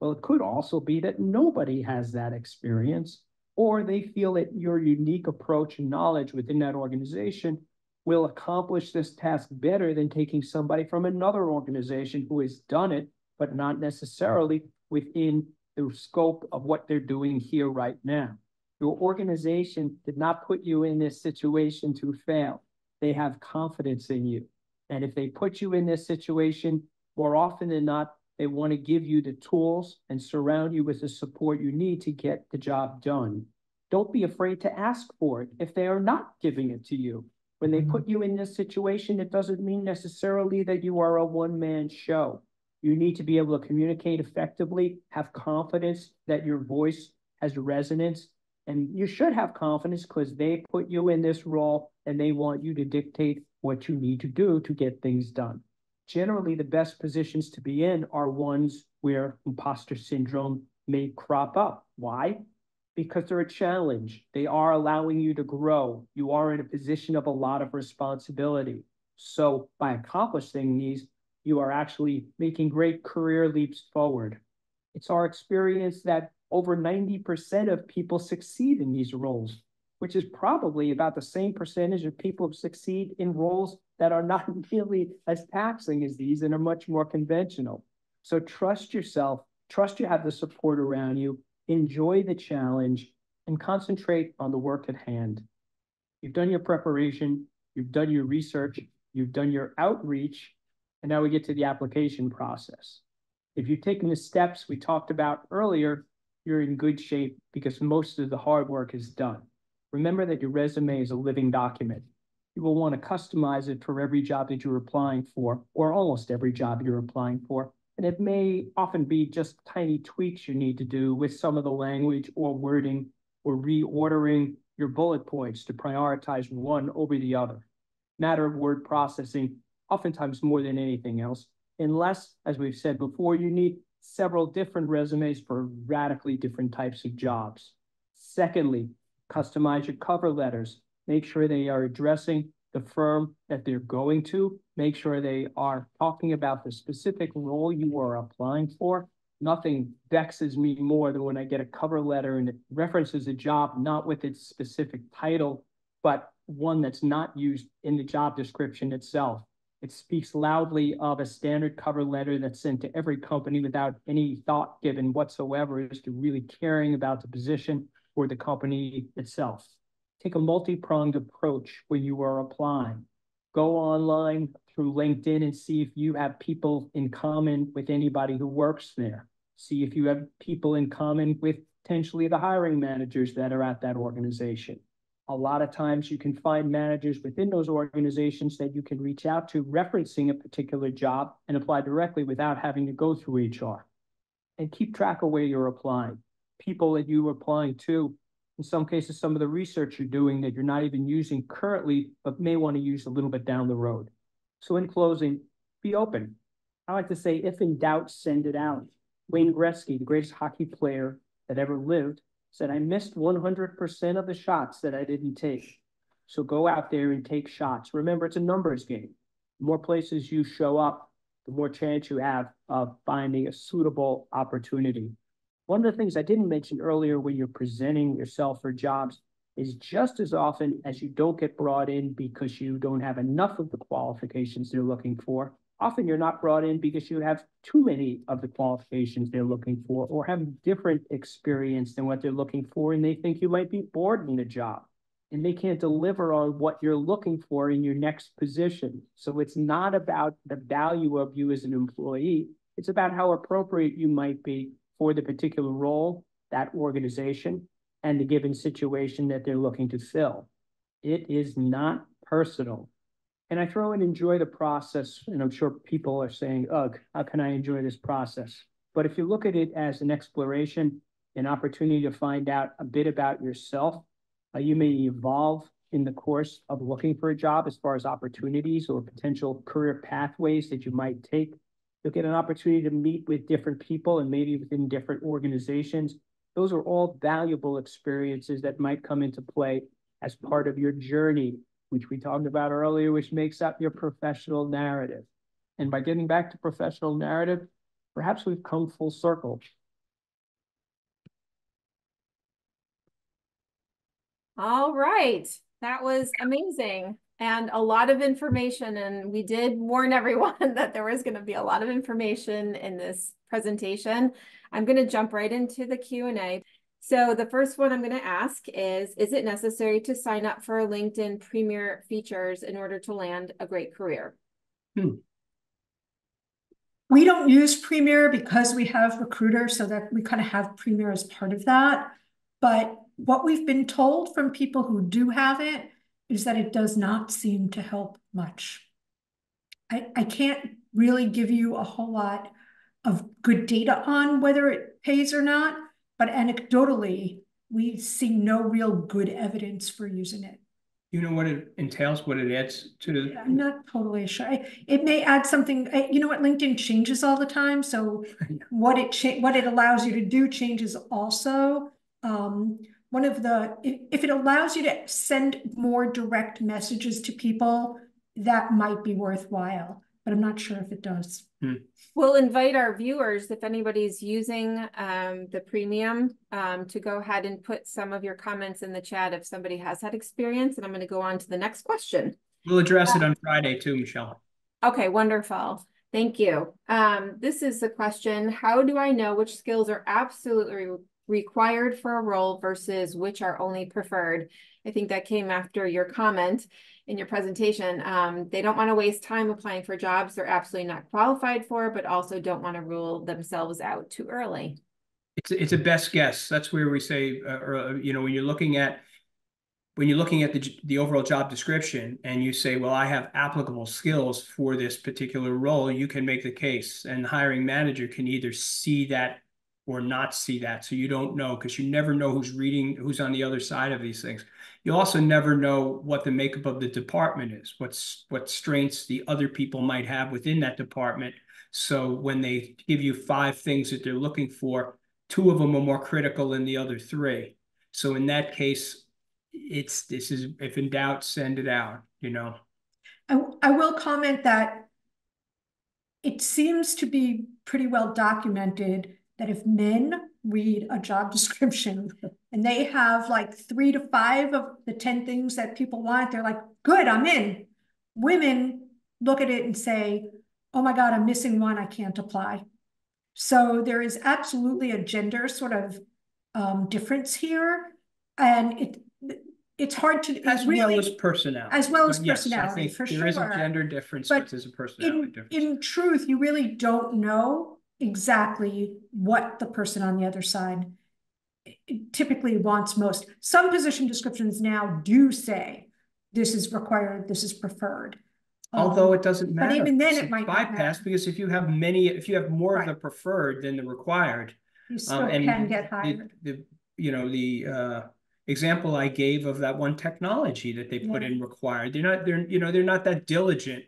Well, it could also be that nobody has that experience, or they feel that your unique approach and knowledge within that organization will accomplish this task better than taking somebody from another organization who has done it, but not necessarily within the scope of what they're doing here right now. Your organization did not put you in this situation to fail. They have confidence in you. And if they put you in this situation, more often than not, they want to give you the tools and surround you with the support you need to get the job done. Don't be afraid to ask for it if they are not giving it to you. When they mm-hmm. put you in this situation, it doesn't mean necessarily that you are a one-man show. You need to be able to communicate effectively, have confidence that your voice has resonance, and you should have confidence because they put you in this role and they want you to dictate what you need to do to get things done. Generally, the best positions to be in are ones where imposter syndrome may crop up. Why? Because they're a challenge. They are allowing you to grow. You are in a position of a lot of responsibility. So by accomplishing these, you are actually making great career leaps forward. It's our experience that over 90% of people succeed in these roles, which is probably about the same percentage of people who succeed in roles that are not [laughs] nearly as taxing as these and are much more conventional. So trust yourself, trust you have the support around you, enjoy the challenge, and concentrate on the work at hand. You've done your preparation, you've done your research, you've done your outreach, and now we get to the application process. If you've taken the steps we talked about earlier, you're in good shape because most of the hard work is done. Remember that your resume is a living document. You will want to customize it for every job that you're applying for, or almost every job you're applying for. And it may often be just tiny tweaks you need to do with some of the language or wording or reordering your bullet points to prioritize one over the other. Matter of word processing, oftentimes more than anything else, unless, as we've said before, you need several different resumes for radically different types of jobs. Secondly, customize your cover letters. Make sure they are addressing the firm that they're going to. Make sure they are talking about the specific role you are applying for. Nothing vexes me more than when I get a cover letter and it references a job not with its specific title, but one that's not used in the job description itself. It speaks loudly of a standard cover letter that's sent to every company without any thought given whatsoever as to really caring about the position or the company itself. Take a multi-pronged approach when you are applying. Go online through LinkedIn and see if you have people in common with anybody who works there. See if you have people in common with potentially the hiring managers that are at that organization. A lot of times you can find managers within those organizations that you can reach out to referencing a particular job and apply directly without having to go through HR. And keep track of where you're applying. People that you are applying to, in some cases, some of the research you're doing that you're not even using currently, but may want to use a little bit down the road. So in closing, be open. I like to say, if in doubt, send it out. Wayne Gretzky, the greatest hockey player that ever lived, said I missed 100% of the shots that I didn't take. So go out there and take shots. Remember, it's a numbers game. The more places you show up, the more chance you have of finding a suitable opportunity. One of the things I didn't mention earlier when you're presenting yourself for jobs is just as often as you don't get brought in because you don't have enough of the qualifications they're looking for, often you're not brought in because you have too many of the qualifications they're looking for or have different experience than what they're looking for and they think you might be bored in the job and they can't deliver on what you're looking for in your next position. So it's not about the value of you as an employee. It's about how appropriate you might be for the particular role, that organization, and the given situation that they're looking to fill. It is not personal. And I throw in enjoy the process, and I'm sure people are saying, ugh, how can I enjoy this process? But if you look at it as an exploration, an opportunity to find out a bit about yourself, uh, you may evolve in the course of looking for a job as far as opportunities or potential career pathways that you might take. You'll get an opportunity to meet with different people and maybe within different organizations. Those are all valuable experiences that might come into play as part of your journey, which we talked about earlier, which makes up your professional narrative. And by getting back to professional narrative, perhaps we've come full circle. All right, that was amazing and a lot of information. And we did warn everyone [laughs] that there was going to be a lot of information in this presentation. I'm going to jump right into the Q&A. So the first one I'm going to ask is, is it necessary to sign up for LinkedIn Premier features in order to land a great career? Hmm. We don't use Premier because we have Recruiter, so that we kind of have Premier as part of that. But what we've been told from people who do have it is that it does not seem to help much. I, I can't really give you a whole lot of good data on whether it pays or not, but anecdotally, we see no real good evidence for using it. You know what it entails, what it adds to the. I'm not totally sure. It may add something, you know what, LinkedIn changes all the time. So [laughs] what it, what it allows you to do changes also. Um, one of the, if, if it allows you to send more direct messages to people, that might be worthwhile, but I'm not sure if it does. Hmm. We'll invite our viewers, if anybody's using um, the premium, um, to go ahead and put some of your comments in the chat if somebody has had experience. And I'm going to go on to the next question. We'll address it on Friday too, Michelle. Okay, wonderful. Thank you. Um, this is the question. How do I know which skills are absolutely required for a role versus which are only preferred. I think that came after your comment in your presentation. Um, they don't want to waste time applying for jobs they're absolutely not qualified for, but also don't want to rule themselves out too early. It's it's a best guess. That's where we say, uh, or uh, you know, when you're looking at when you're looking at the the overall job description and you say, well, I have applicable skills for this particular role, you can make the case, and the hiring manager can either see that or not see that. So you don't know because you never know who's reading, who's on the other side of these things. You also never know what the makeup of the department is, what's what strengths the other people might have within that department. So when they give you five things that they're looking for, two of them are more critical than the other three. So in that case, it's this is if in doubt, send it out, you know. I, I will comment that it seems to be pretty well documented that if men read a job description [laughs] and they have like three to five of the 10 things that people want, they're like, good, I'm in. Women look at it and say, oh my God, I'm missing one, I can't apply. So there is absolutely a gender sort of um, difference here. And it it's hard to as really, well as personality. As well as personality, yes, for there sure. There is a gender difference, but, but there's a personality in, difference. In truth, you really don't know exactly what the person on the other side typically wants most. Some position descriptions now do say this is required, this is preferred. Although um, it doesn't matter. But even then it might bypass because if you have many, if you have more right. of the preferred than the required, you um, still um, can get higher. The, the, you know, the uh, example I gave of that one technology that they put yeah. in required, they're not, they're, you know, they're not that diligent.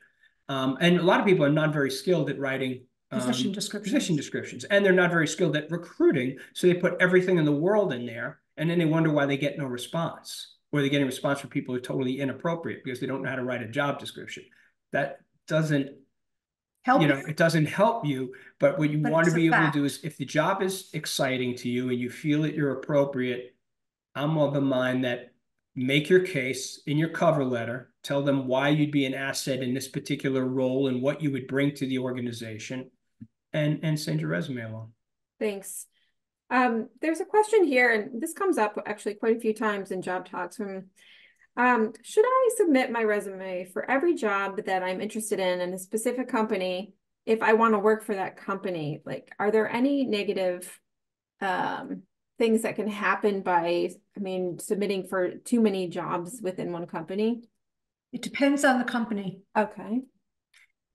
Um, and a lot of people are not very skilled at writing Position um, descriptions. Position descriptions. And they're not very skilled at recruiting. So they put everything in the world in there. And then they wonder why they get no response. Or they're getting response from people who are totally inappropriate because they don't know how to write a job description. That doesn't help you know, you. it doesn't help you, but what you But want to be able to do is if the job is exciting to you and you feel that you're appropriate, I'm of the mind that make your case in your cover letter, tell them why you'd be an asset in this particular role and what you would bring to the organization and and send your resume along. Thanks. Um, there's a question here, and this comes up actually quite a few times in job talks from, um, should I submit my resume for every job that I'm interested in in a specific company if I want to work for that company? Like, are there any negative um things that can happen by, I mean, submitting for too many jobs within one company? It depends on the company. Okay.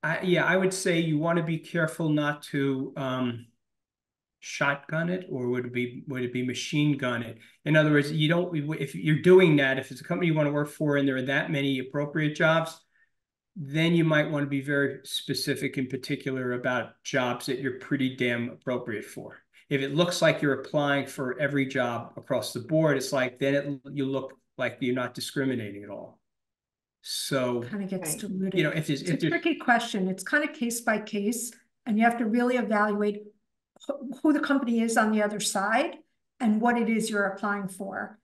I, yeah, I would say you want to be careful not to um, shotgun it, or would it be would it be machine gun it? In other words, you don't if you're doing that, if it's a company you want to work for, and there are that many appropriate jobs, then you might want to be very specific and particular about jobs that you're pretty damn appropriate for. If it looks like you're applying for every job across the board, it's like then it, you look like you're not discriminating at all. So Kind of gets Right. diluted. you know if there's It's if a there's tricky question. It's kind of case by case, and you have to really evaluate who, who the company is on the other side and what it is you're applying for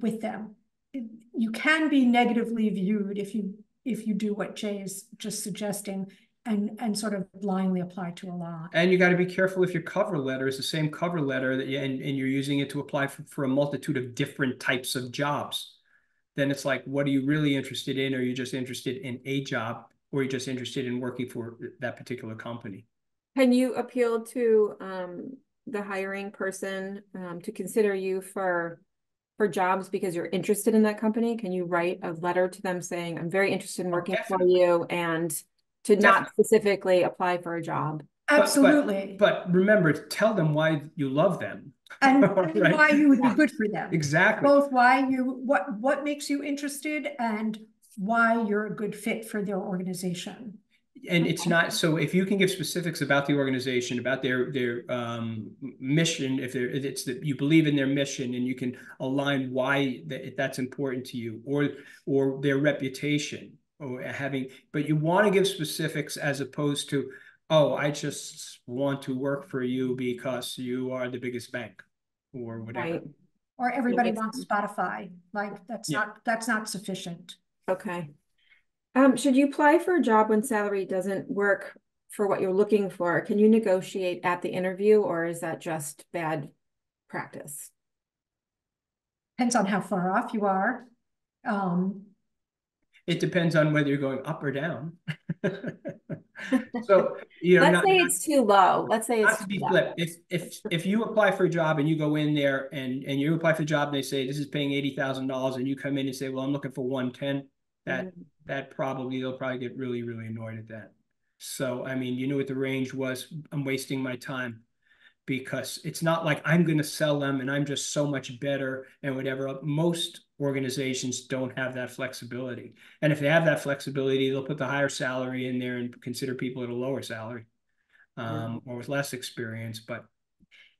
with them. It- You can be negatively viewed if you, if you do what Jay is just suggesting and, and sort of blindly apply to a lot. And you got to be careful if your cover letter is the same cover letter that you, and, and you're using it to apply for, for a multitude of different types of jobs. Then it's like, what are you really interested in? Are you just interested in a job or are you just interested in working for that particular company? Can you appeal to um the hiring person um to consider you for for jobs because you're interested in that company? Can you write a letter to them saying, I'm very interested in Oh, working for you and to not specifically apply for a job? but- Absolutely. But remember, to tell them why you love them. And [laughs] Right. why you would be good for them. Exactly. Both why you, what, what makes you interested and why you're a good fit for their organization. And it's not, so if you can give specifics about the organization, about their, their, um, mission, if they're, if it's that you believe in their mission and you can align why that, that's important to you, or, or their reputation, or having, but you want to give specifics as opposed to, oh, I just want to work for you because you are the biggest bank, or whatever. Right, Or everybody makes wants Spotify, like, that's Yeah. not, that's not sufficient. okay. Um, should you apply for a job when salary doesn't work for what you're looking for? Can you negotiate at the interview or is that just bad practice? Depends on how far off you are. Um, It depends on whether you're going up or down. [laughs] So, you know, Let's not, say not- it's too low. Let's say it's. to be too low. flip, if, if, if you apply for a job and you go in there and, and you apply for the job and they say, this is paying eighty thousand dollars and you come in and say, well, I'm looking for one ten, that, Mhm. that probably, they'll probably get really, really annoyed at that. So, I mean, you knew what the range was, I'm wasting my time. Because it's not like I'm gonna sell them and I'm just so much better and whatever. Most organizations don't have that flexibility. And if they have that flexibility, they'll put the higher salary in there and consider people at a lower salary. Um, or with less experience, but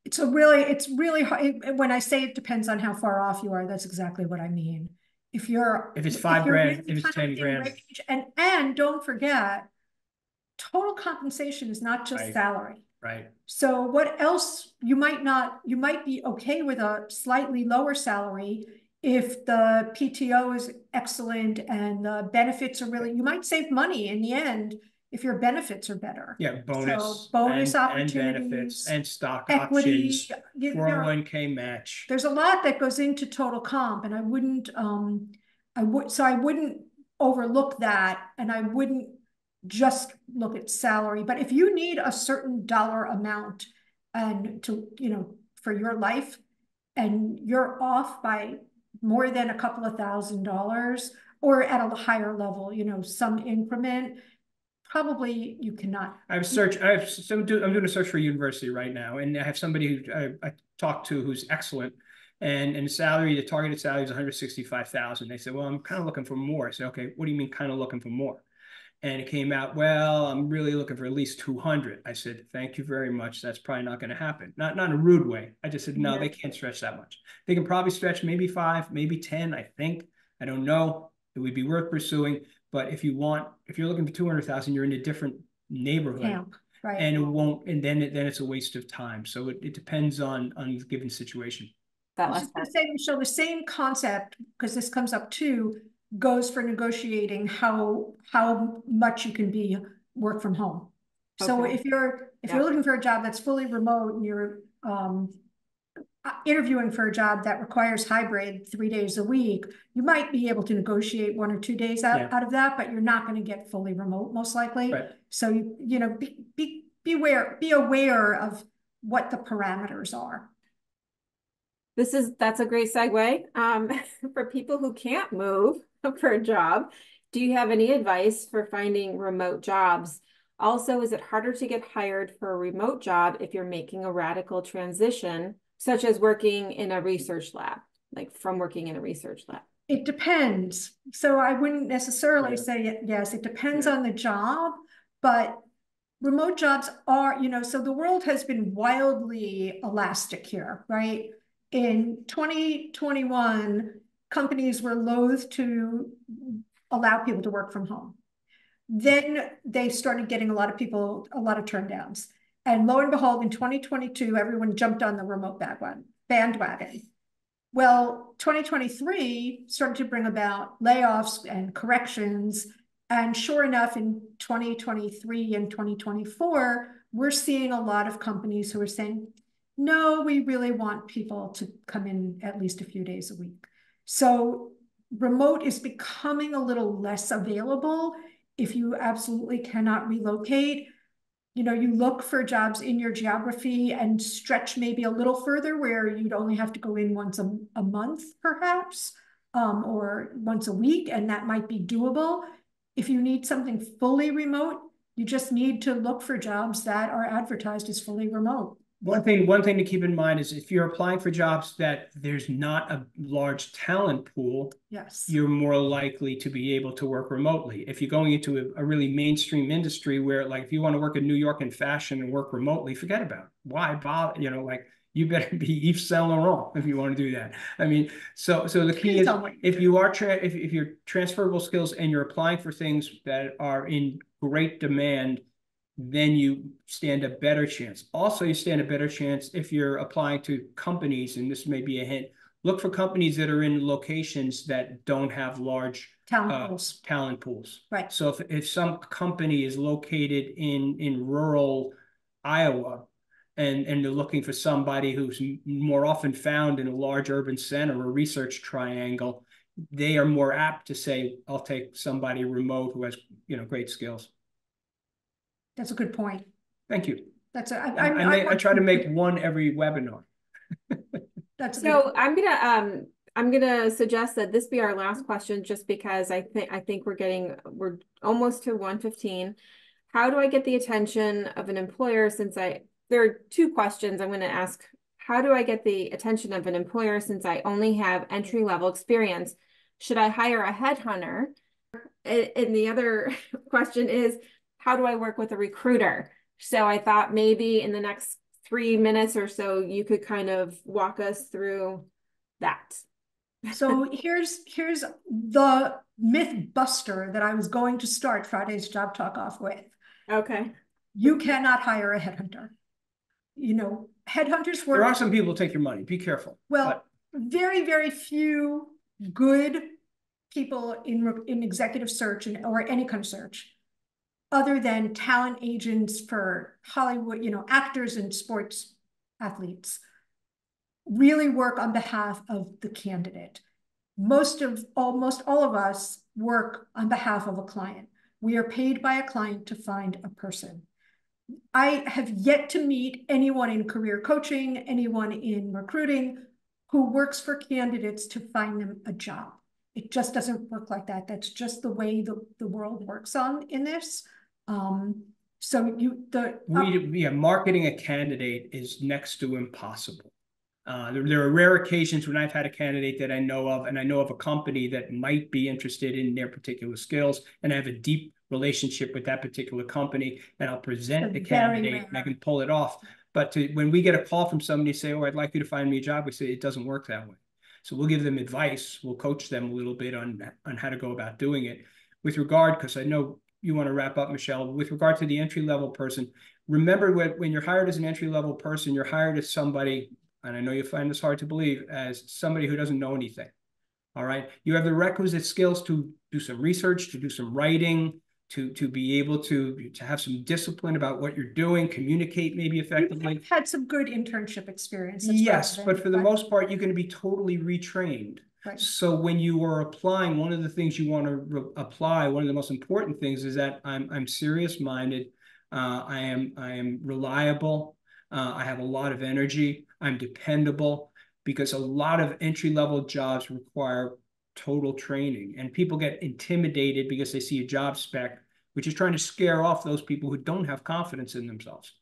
it's a really, it's really hard, when I say it depends on how far off you are, that's exactly what I mean. If you're. If it's five you're grand, really if it's 10 grand. range- And, and don't forget, total compensation is not just Right. salary. Right, So what else, you might not, you might be okay with a slightly lower salary if the PTO is excellent and the benefits are really, you might save money in the end if your benefits are better. yeah, bonus. bonus and- and benefits opportunities, And stock Equity, options, four there oh one K match. there's a lot that goes into total comp and I wouldn't, um, I would, so I wouldn't overlook that and I wouldn't just look at salary, but if you need a certain dollar amount and to, you know, for your life and you're off by more than a couple of thousand dollars or at a higher level, you know, some increment, probably you cannot. I have search, I have some, do, I'm doing a search for university right now, and I have somebody who I, I talked to who's excellent. And, and salary, the targeted salary is hundred sixty-five thousand. They said, well, I'm kind of looking for more. I said, okay, what do you mean kind of looking for more? And it came out, well, I'm really looking for at least two hundred. I said, thank you very much. That's probably not gonna happen. Not, not in a rude way. I just said, no, Yeah. they can't stretch that much. They can probably stretch maybe five, maybe ten, I think. I don't know. It would be worth pursuing. But if you want, if you're looking for two hundred thousand, you're in a different neighborhood. camp, right? And it won't, and then it, then it's a waste of time. So it, it depends on, on the given situation. That I was last just gonna part. say, Michelle, the same concept, because this comes up too, goes for negotiating how, how much you can be work from home. So Okay. if you're, if Yeah. you're looking for a job that's fully remote and you're, um, uh, interviewing for a job that requires hybrid three days a week, you might be able to negotiate one or two days Yeah. out, out of that, but you're not gonna get fully remote, most likely. Right. So you, you know, be, be, beware, be aware of what the parameters are. This is, that's a great segue. Um, [laughs] for people who can't move [laughs] for a job, do you have any advice for finding remote jobs? Also, is it harder to get hired for a remote job if you're making a radical transition, such as working in a research lab, like from working in a research lab? It depends. So I wouldn't necessarily Yeah. say yes, it depends Yeah. on the job, but remote jobs are, you know, so the world has been wildly elastic here, right? In 2021, companies were loath to allow people to work from home. Then they started getting a lot of people, a lot of turndowns. And lo and behold, in 2022, everyone jumped on the remote bandwagon. bandwagon. Well, 2023 started to bring about layoffs and corrections. And sure enough, in 2023 and 2024, we're seeing a lot of companies who are saying, no, we really want people to come in at least a few days a week. So remote is becoming a little less available if you absolutely cannot relocate you know, you look for jobs in your geography and stretch maybe a little further where you'd only have to go in once a, a month, perhaps, um, or once a week, and that might be doable. If you need something fully remote, you just need to look for jobs that are advertised as fully remote. One thing, one thing to keep in mind is if you're applying for jobs that there's not a large talent pool, Yes. you're more likely to be able to work remotely. If you're going into a, a really mainstream industry where like if you want to work in New York in fashion and work remotely, forget about it. Why bother? You know, like you better be [laughs] Yves Saint Laurent if you want to do that. I mean, so so the key is on what you if you are tra- if, if you're transferable skills and you're applying for things that are in great demand, then you stand a better chance. Also, you stand a better chance if you're applying to companies, and this may be a hint, look for companies that are in locations that don't have large Town uh, halls, talent pools. right? So if, if some company is located in, in rural Iowa and, and they're looking for somebody who's more often found in a large urban center or research triangle, they are more apt to say, I'll take somebody remote who has, you know, great skills. That's a good point. Thank you. That's a, I, I, I, I, may- I try to make [laughs] one every webinar. That's a So I'm gonna, um, I'm gonna suggest that this be our last question, just because I think, I think we're getting, we're almost to one fifteen. How do I get the attention of an employer since I, there are two questions I'm gonna ask. How do I get the attention of an employer since I only have entry level experience? Should I hire a headhunter? And, the other [laughs] question is, how do I work with a recruiter? So I thought maybe in the next three minutes or so, you could kind of walk us through that. So [laughs] here's here's the myth buster that I was going to start Friday's job talk off with. Okay. You cannot hire a headhunter. You know, headhunters work. There are some people who take your money. Be careful. well, very, very few good people in in executive search and or any kind of search, other than talent agents for Hollywood, you know, actors and sports athletes, really work on behalf of the candidate. Most of almost all of us work on behalf of a client. We are paid by a client to find a person. I have yet to meet anyone in career coaching, anyone in recruiting who works for candidates to find them a job. It just doesn't work like that. That's just the way the, the world works on in this. Um, so you, the. We, yeah, marketing a candidate is next to impossible. Uh, there, there are rare occasions when I've had a candidate that I know of, and I know of a company that might be interested in their particular skills, and I have a deep relationship with that particular company, and I'll present the candidate and I can pull it off. But to, when we get a call from somebody say, "Oh, I'd like you to find me a job," we say it doesn't work that way. So we'll give them advice. We'll coach them a little bit on on how to go about doing it. With regard, because I know you want to wrap up, Michelle, with regard to the entry level person, remember when, when you're hired as an entry level person, you're hired as somebody, and I know you find this hard to believe, as somebody who doesn't know anything. All right. You have the requisite skills to do some research, to do some writing, to to be able to to have some discipline about what you're doing, communicate maybe effectively. You've had some good internship experience. Yes, but for the most part, you're going to be totally retrained. Right. So when you are applying, one of the things you want to re- apply, one of the most important things is that I'm I'm serious minded. Uh, I am I am reliable. Uh, I have a lot of energy. I'm dependable because a lot of entry level jobs require total training, and people get intimidated because they see a job spec, which is trying to scare off those people who don't have confidence in themselves.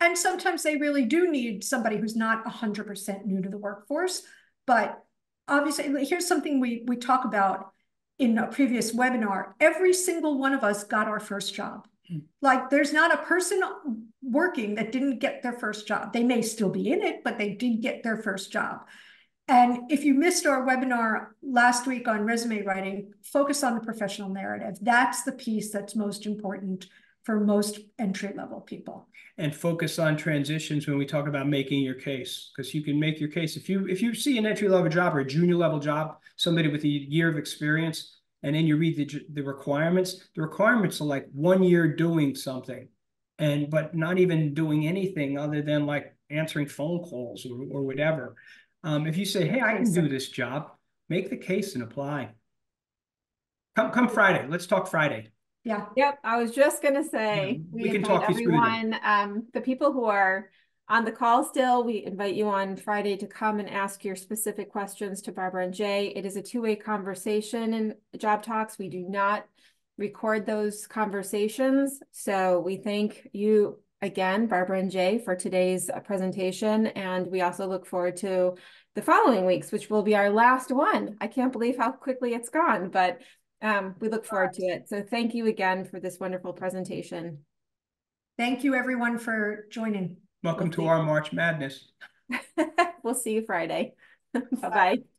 And sometimes they really do need somebody who's not hundred percent new to the workforce. But obviously, here's something we, we talk about in a previous webinar. Every single one of us got our first job. Hmm. Like, there's not a person working that didn't get their first job. They may still be in it, but they did get their first job. And if you missed our webinar last week on resume writing, focus on the professional narrative. That's the piece that's most important for most entry level people. and focus on transitions when we talk about making your case because you can make your case if you if you see an entry level job or a junior level job somebody with a year of experience and then you read the the requirements the requirements are like one year doing something and but not even doing anything other than like answering phone calls or, or whatever um, if you say hey i can do this job make the case and apply come come friday let's talk friday Yeah. Yep, I was just gonna say, Yeah, we we can invite talk you through them. everyone, um, the people who are on the call still, we invite you on Friday to come and ask your specific questions to Barbara and Jay. It is a two-way conversation in Job Talks. We do not record those conversations. So we thank you again, Barbara and Jay, for today's uh, presentation. And we also look forward to the following weeks, which will be our last one. I can't believe how quickly it's gone, but um, we look forward to it. So thank you again for this wonderful presentation. Thank you, everyone, for joining. welcome to our march madness [laughs] We'll see you Friday. [laughs] Bye-bye.